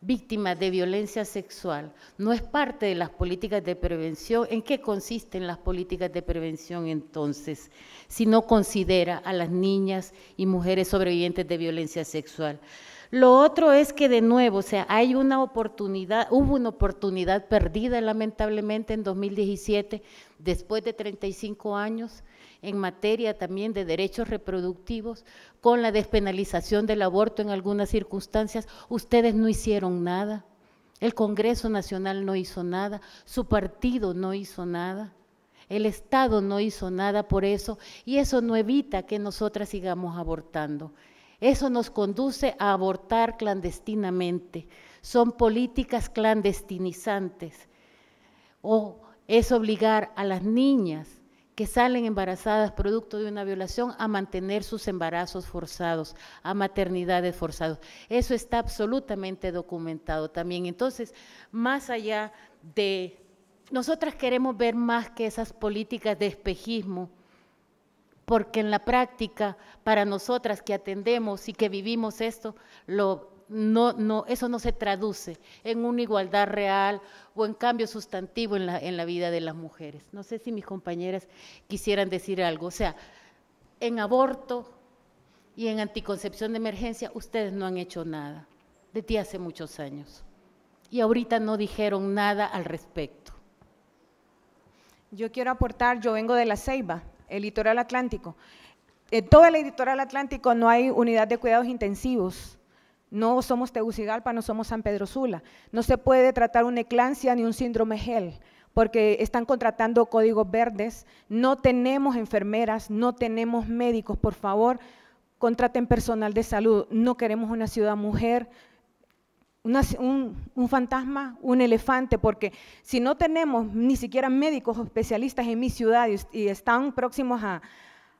víctima de violencia sexual no es parte de las políticas de prevención, ¿en qué consisten las políticas de prevención entonces si no considera a las niñas y mujeres sobrevivientes de violencia sexual? Lo otro es que de nuevo, o sea, hay una oportunidad, hubo una oportunidad perdida lamentablemente en 2017, después de 35 años, en materia también de derechos reproductivos, con la despenalización del aborto en algunas circunstancias, ustedes no hicieron nada, el Congreso Nacional no hizo nada, su partido no hizo nada. El Estado no hizo nada por eso y eso no evita que nosotras sigamos abortando. Eso nos conduce a abortar clandestinamente. Son políticas clandestinizantes. O es obligar a las niñas que salen embarazadas producto de una violación a mantener sus embarazos forzados, a maternidades forzadas. Eso está absolutamente documentado también. Entonces, más allá de, nosotras queremos ver más que esas políticas de espejismo, porque en la práctica, para nosotras que atendemos y que vivimos esto, lo, no, no, eso no se traduce en una igualdad real o en cambio sustantivo en la, en la vida de las mujeres. No sé si mis compañeras quisieran decir algo. O sea, en aborto y en anticoncepción de emergencia ustedes no han hecho nada, desde hace muchos años. Y ahorita no dijeron nada al respecto. Yo quiero aportar, yo vengo de la Ceiba, el litoral atlántico. En todo el litoral atlántico no hay unidad de cuidados intensivos, No somos Tegucigalpa, no somos San Pedro Sula. No se puede tratar una eclampsia ni un síndrome GEL porque están contratando códigos verdes. No tenemos enfermeras, no tenemos médicos. Por favor, contraten personal de salud. No queremos una ciudad mujer, un, fantasma, un elefante, porque si no tenemos ni siquiera médicos o especialistas en mi ciudad y están próximos a,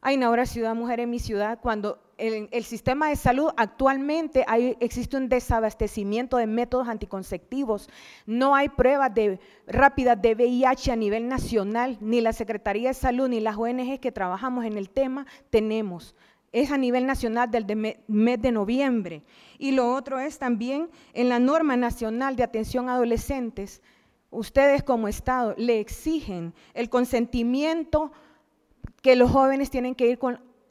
a inaugurar Ciudad Mujer en mi ciudad, cuando el, el sistema de salud actualmente hay, existe un desabastecimiento de métodos anticonceptivos, no hay pruebas de, rápidas de VIH a nivel nacional, ni la Secretaría de Salud ni las ONG que trabajamos en el tema tenemos. Es a nivel nacional del mes de noviembre. Y lo otro es también en la norma nacional de atención a adolescentes, ustedes como Estado le exigen el consentimiento que los jóvenes tienen que ir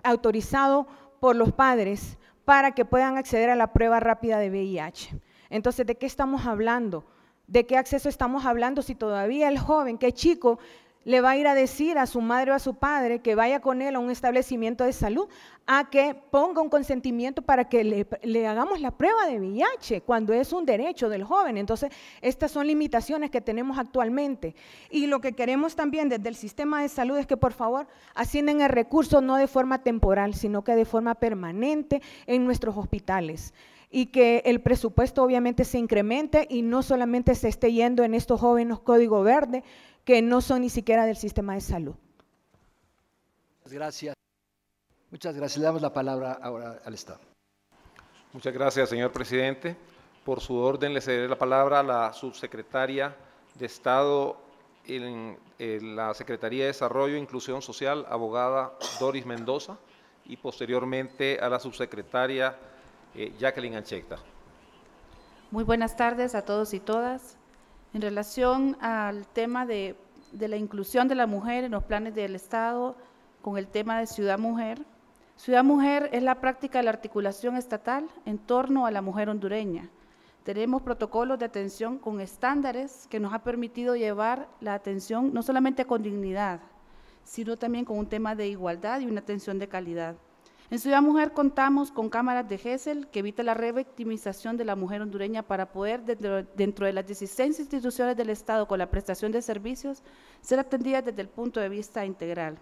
autorizado por los padres para que puedan acceder a la prueba rápida de VIH. Entonces, ¿de qué estamos hablando? ¿De qué acceso estamos hablando si todavía el joven, que chico, le va a ir a decir a su madre o a su padre que vaya con él a un establecimiento de salud a que ponga un consentimiento para que le, hagamos la prueba de VIH cuando es un derecho del joven. Entonces, estas son limitaciones que tenemos actualmente. Y lo que queremos también desde el sistema de salud es que por favor ascienden el recurso no de forma temporal, sino que de forma permanente en nuestros hospitales y que el presupuesto obviamente se incremente y no solamente se esté yendo en estos jóvenes código verde, que no son ni siquiera del sistema de salud. Muchas gracias. Muchas gracias. Le damos la palabra ahora al Estado. Muchas gracias, señor presidente. Por su orden le cederé la palabra a la subsecretaria de Estado en, la Secretaría de Desarrollo e Inclusión Social, abogada Doris Mendoza, y posteriormente a la subsecretaria eh, Jacqueline Anchecta. Muy buenas tardes a todos y todas. En relación al tema de, la inclusión de la mujer en los planes del Estado con el tema de Ciudad Mujer, Ciudad Mujer es la práctica de la articulación estatal en torno a la mujer hondureña. Tenemos protocolos de atención con estándares que nos ha permitido llevar la atención no solamente con dignidad, sino también con un tema de igualdad y una atención de calidad. En Ciudad Mujer contamos con cámaras de GESEL que evita la revictimización de la mujer hondureña para poder, dentro, de las 16 instituciones del Estado con la prestación de servicios, ser atendidas desde el punto de vista integral.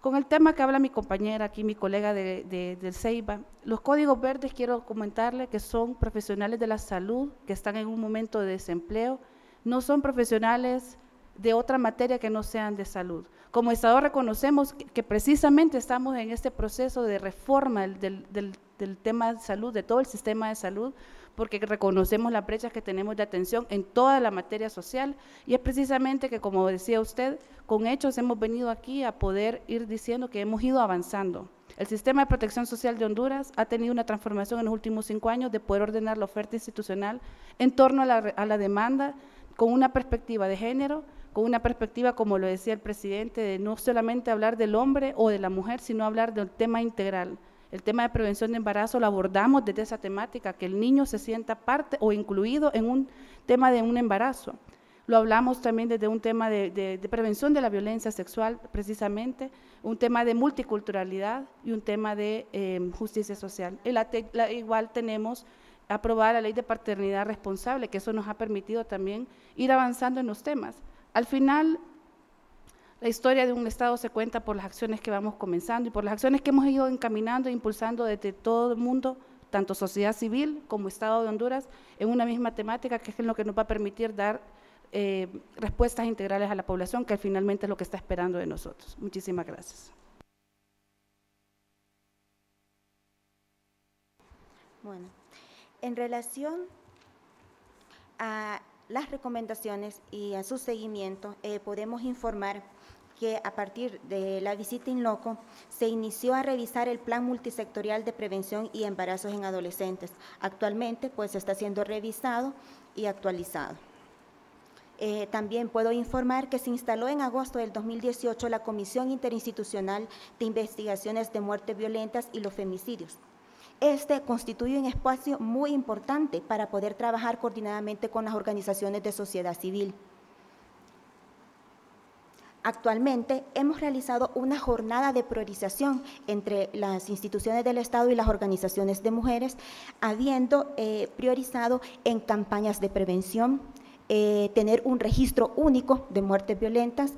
Con el tema que habla mi compañera aquí, mi colega de, del CEIBA, los códigos verdes quiero comentarle que son profesionales de la salud que están en un momento de desempleo, no son profesionales de otra materia que no sean de salud. Como Estado reconocemos que, precisamente estamos en este proceso de reforma del, tema de salud, de todo el sistema de salud, porque reconocemos las brechas que tenemos de atención en toda la materia social y es precisamente que, como decía usted, con hechos hemos venido aquí a poder ir diciendo que hemos ido avanzando. El sistema de protección social de Honduras ha tenido una transformación en los últimos cinco años de poder ordenar la oferta institucional en torno a la demanda con una perspectiva de género, con una perspectiva, como lo decía el presidente, de no solamente hablar del hombre o de la mujer, sino hablar del tema integral. El tema de prevención de embarazo lo abordamos desde esa temática, que el niño se sienta parte o incluido en un tema de un embarazo. Lo hablamos también desde un tema de, prevención de la violencia sexual, precisamente, un tema de multiculturalidad y un tema de eh, justicia social. igual tenemos aprobada la ley de paternidad responsable, que eso nos ha permitido también ir avanzando en los temas. Al final, la historia de un Estado se cuenta por las acciones que vamos comenzando y por las acciones que hemos ido encaminando e impulsando desde todo el mundo, tanto sociedad civil como Estado de Honduras, en una misma temática que es lo que nos va a permitir dar eh, respuestas integrales a la población, que finalmente es lo que está esperando de nosotros. Muchísimas gracias. Bueno, en relación a las recomendaciones y a su seguimiento, eh, podemos informar que a partir de la visita in loco se inició a revisar el plan multisectorial de prevención y embarazos en adolescentes. Actualmente pues está siendo revisado y actualizado. Eh, también puedo informar que se instaló en agosto del 2018 la Comisión Interinstitucional de Investigaciones de Muertes Violentas y los Femicidios, este constituye un espacio muy importante para poder trabajar coordinadamente con las organizaciones de sociedad civil. Actualmente hemos realizado una jornada de priorización entre las instituciones del Estado y las organizaciones de mujeres, habiendo eh, priorizado en campañas de prevención, eh, tener un registro único de muertes violentas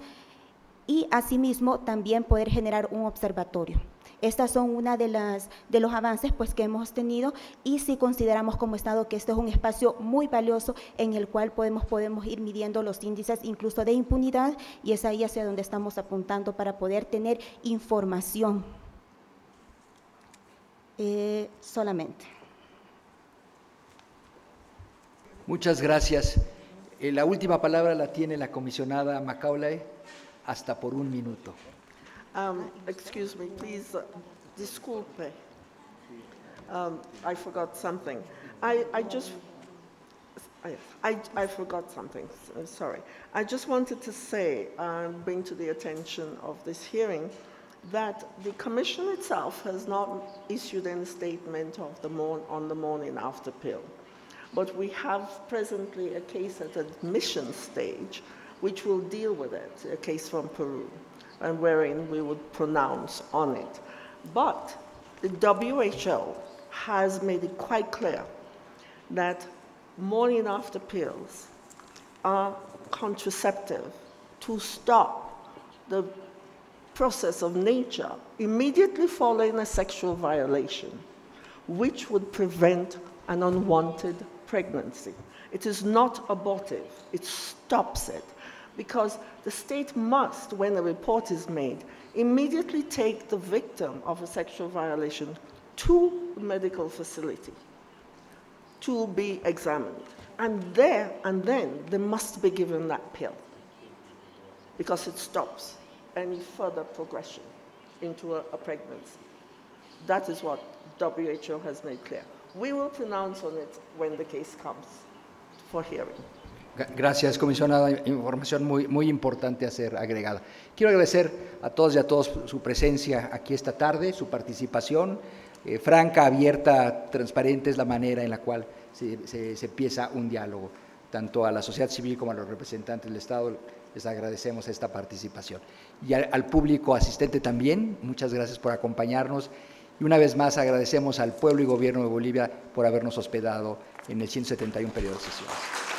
y asimismo también poder generar un observatorio. Estas son una de las de los avances pues que hemos tenido y si consideramos como Estado que este es un espacio muy valioso en el cual podemos podemos ir midiendo los índices incluso de impunidad y es ahí hacia donde estamos apuntando para poder tener información eh, solamente. Muchas gracias. Eh, la última palabra la tiene la comisionada Macaulay, hasta por un minuto. Um, excuse me, please, uh, disculpe. Um, I forgot something. I, I just, I, I, forgot something, I'm sorry. I just wanted to say, um, bring to the attention of this hearing, that the commission itself has not issued any statement of the morn, on the morning after pill. But we have presently a case at admission stage which will deal with it, a case from Peru and wherein we would pronounce on it. But the WHO has made it quite clear that morning after pills are contraceptive to stop the process of nature immediately following a sexual violation, which would prevent an unwanted pregnancy. It is not abortive, it stops it because the state must, when a report is made, immediately take the victim of a sexual violation to a medical facility to be examined. And there and then they must be given that pill because it stops any further progression into a, a pregnancy. That is what WHO has made clear. We will pronounce on it when the case comes for hearing. Gracias, comisionada. Información muy, muy importante a ser agregada. Quiero agradecer a todos y a todos su presencia aquí esta tarde, su participación. Eh, franca, abierta, transparente es la manera en la cual se, se, empieza un diálogo. Tanto a la sociedad civil como a los representantes del Estado les agradecemos esta participación. Y al, al público asistente también, muchas gracias por acompañarnos. Y una vez más agradecemos al pueblo y gobierno de Bolivia por habernos hospedado en el 171 periodo de sesiones.